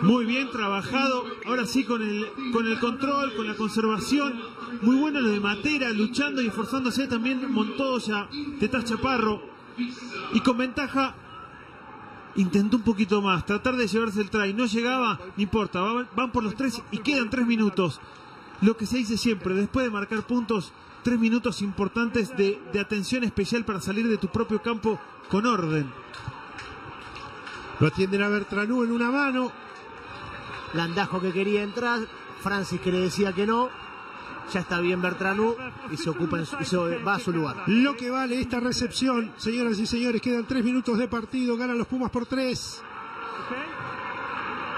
Muy bien trabajado. Ahora sí con el, con el control, con la conservación. Muy bueno lo de Matera, luchando y esforzándose también Montoya, Tetaz Chaparro. Y con ventaja, intentó un poquito más, tratar de llevarse el try. No llegaba, no importa, va- van por los tres y quedan tres minutos. Lo que se dice siempre, después de marcar puntos, tres minutos importantes de, de atención especial para salir de tu propio campo con orden. Lo atienden a Bertranú en una mano. Landajo que quería entrar, Francis que le decía que no. Ya está bien Bertranú y se ocupa en su- y se va a su lugar. Lo que vale esta recepción, señoras y señores, quedan tres minutos de partido. Ganan los Pumas por tres. Okay? Good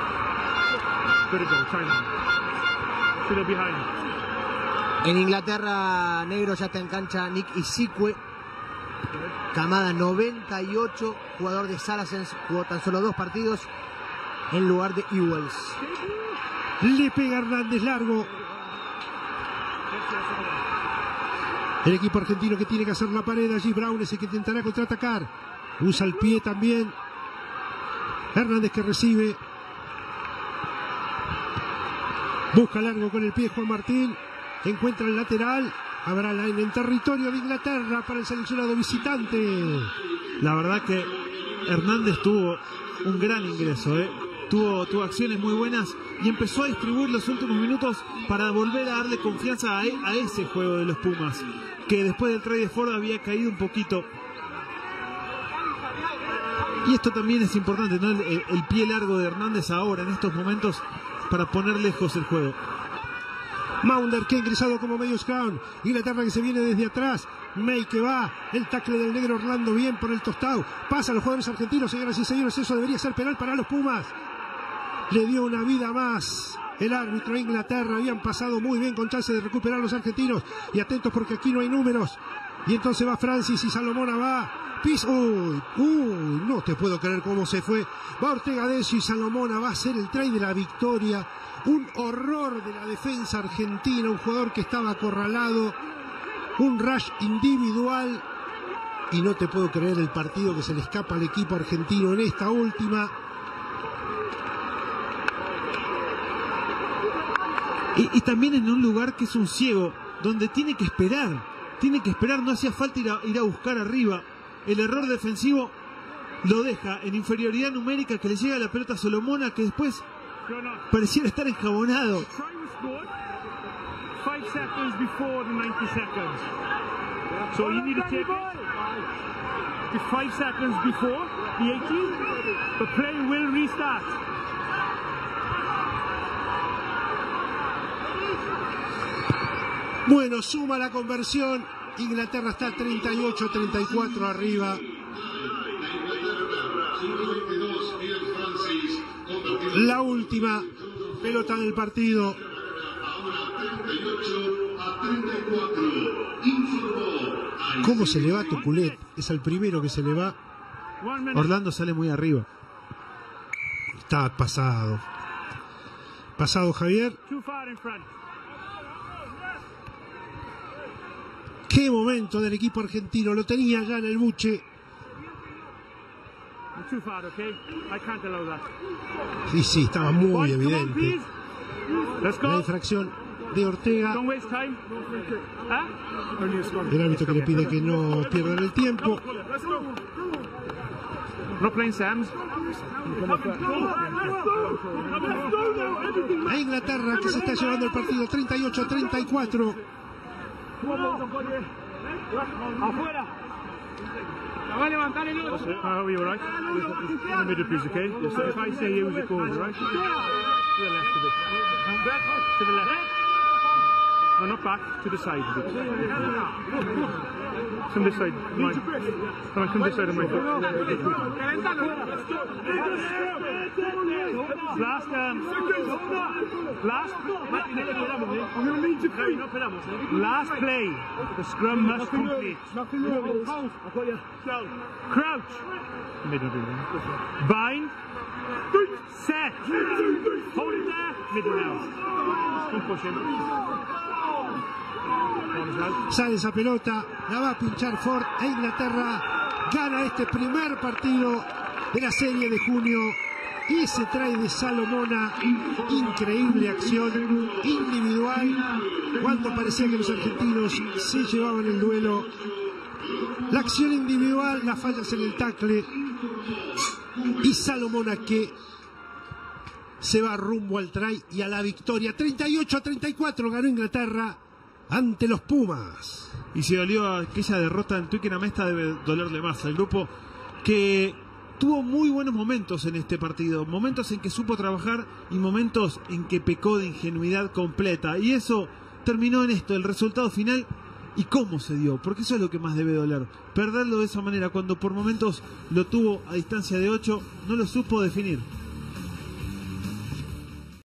go, China. Still behind. En Inglaterra, negro ya está en cancha Nick Isikwe. Camada 98, jugador de Saracens, jugó tan solo dos partidos en lugar de Ewells. Le pega Hernández largo. El equipo argentino que tiene que hacer la pared allí. Brown es el que intentará contraatacar. Usa el pie también. Hernández que recibe. Busca largo con el pie Juan Martín. Encuentra el lateral. Habrá line en territorio de Inglaterra para el seleccionado visitante. La verdad que Hernández tuvo un gran ingreso, ¿eh? tuvo, tuvo acciones muy buenas y empezó a distribuir los últimos minutos para volver a darle confianza a, e- a ese juego de los Pumas, que después del trade de Ford había caído un poquito. Y esto también es importante, el pie largo de Hernández ahora, en estos momentos, para poner lejos el juego. Maunder que ha ingresado como medio scrum. Inglaterra que se viene desde atrás. May que va. El tackle del negro Orlando bien por el tostado. Pasa a los jugadores argentinos, señoras y señores. Eso debería ser penal para los Pumas. Le dio una vida más. El árbitro a Inglaterra habían pasado muy bien con chance de recuperar los argentinos. Y atentos porque aquí no hay números. Y entonces va Francis y Salomona va. Uy, uy, no te puedo creer cómo se fue. Va Ortega Decio y Salomona va a ser el try de la victoria. Un horror de la defensa argentina, un jugador que estaba acorralado, un rush individual. Y no te puedo creer el partido que se le escapa al equipo argentino en esta última. Y, también en un lugar que es un ciego, donde tiene que esperar, tiene que esperar, no hacía falta ir a buscar arriba. El error defensivo lo deja en inferioridad numérica que le llega la pelota a Solomona, que después pareciera estar enjabonado. Try was scored five seconds before the 90 seconds. So you need to take it. It's five seconds before the 18. The play will restart. Bueno, suma la conversión. Inglaterra está 38-34 arriba. La última pelota del partido. ¿Cómo se le va a Tuculet? Es el primero que se le va. Orlando sale muy arriba. Está pasado. Pasado Javier. Qué momento del equipo argentino, lo tenía ya en el buche. Sí, sí, estaba muy evidente. La infracción de Ortega. El árbitro que le pide que no pierdan el tiempo. No. A Inglaterra que se está llevando el partido 38-34. Afuera. I you're right. In the middle, please, eh? okay? If I say you, it goes, right? To the left of it. To the left. No, not back, to the side. Come this side, mine. Come on, come this side of mine. Last, um, last, last play, the scrum must complete. Crouch. Middle now. Bind. Set. Hold it there. Middle now. Keep pushing. Sale esa pelota. La va a pinchar Ford. E Inglaterra gana este primer partido de la serie de junio. Y se trae de Salomona. Increíble acción individual. Cuando parecía que los argentinos se llevaban el duelo. La acción individual, las fallas en el tackle. Y Salomona que se va rumbo al try y a la victoria. 38 a 34 ganó Inglaterra ante los Pumas. Y si dolió aquella derrota en Twickenham, esta debe dolerle más al grupo que tuvo muy buenos momentos en este partido, momentos en que supo trabajar y momentos en que pecó de ingenuidad completa. Y eso terminó en esto, el resultado final y cómo se dio, porque eso es lo que más debe doler. Perderlo de esa manera, cuando por momentos lo tuvo a distancia de 8, no lo supo definir.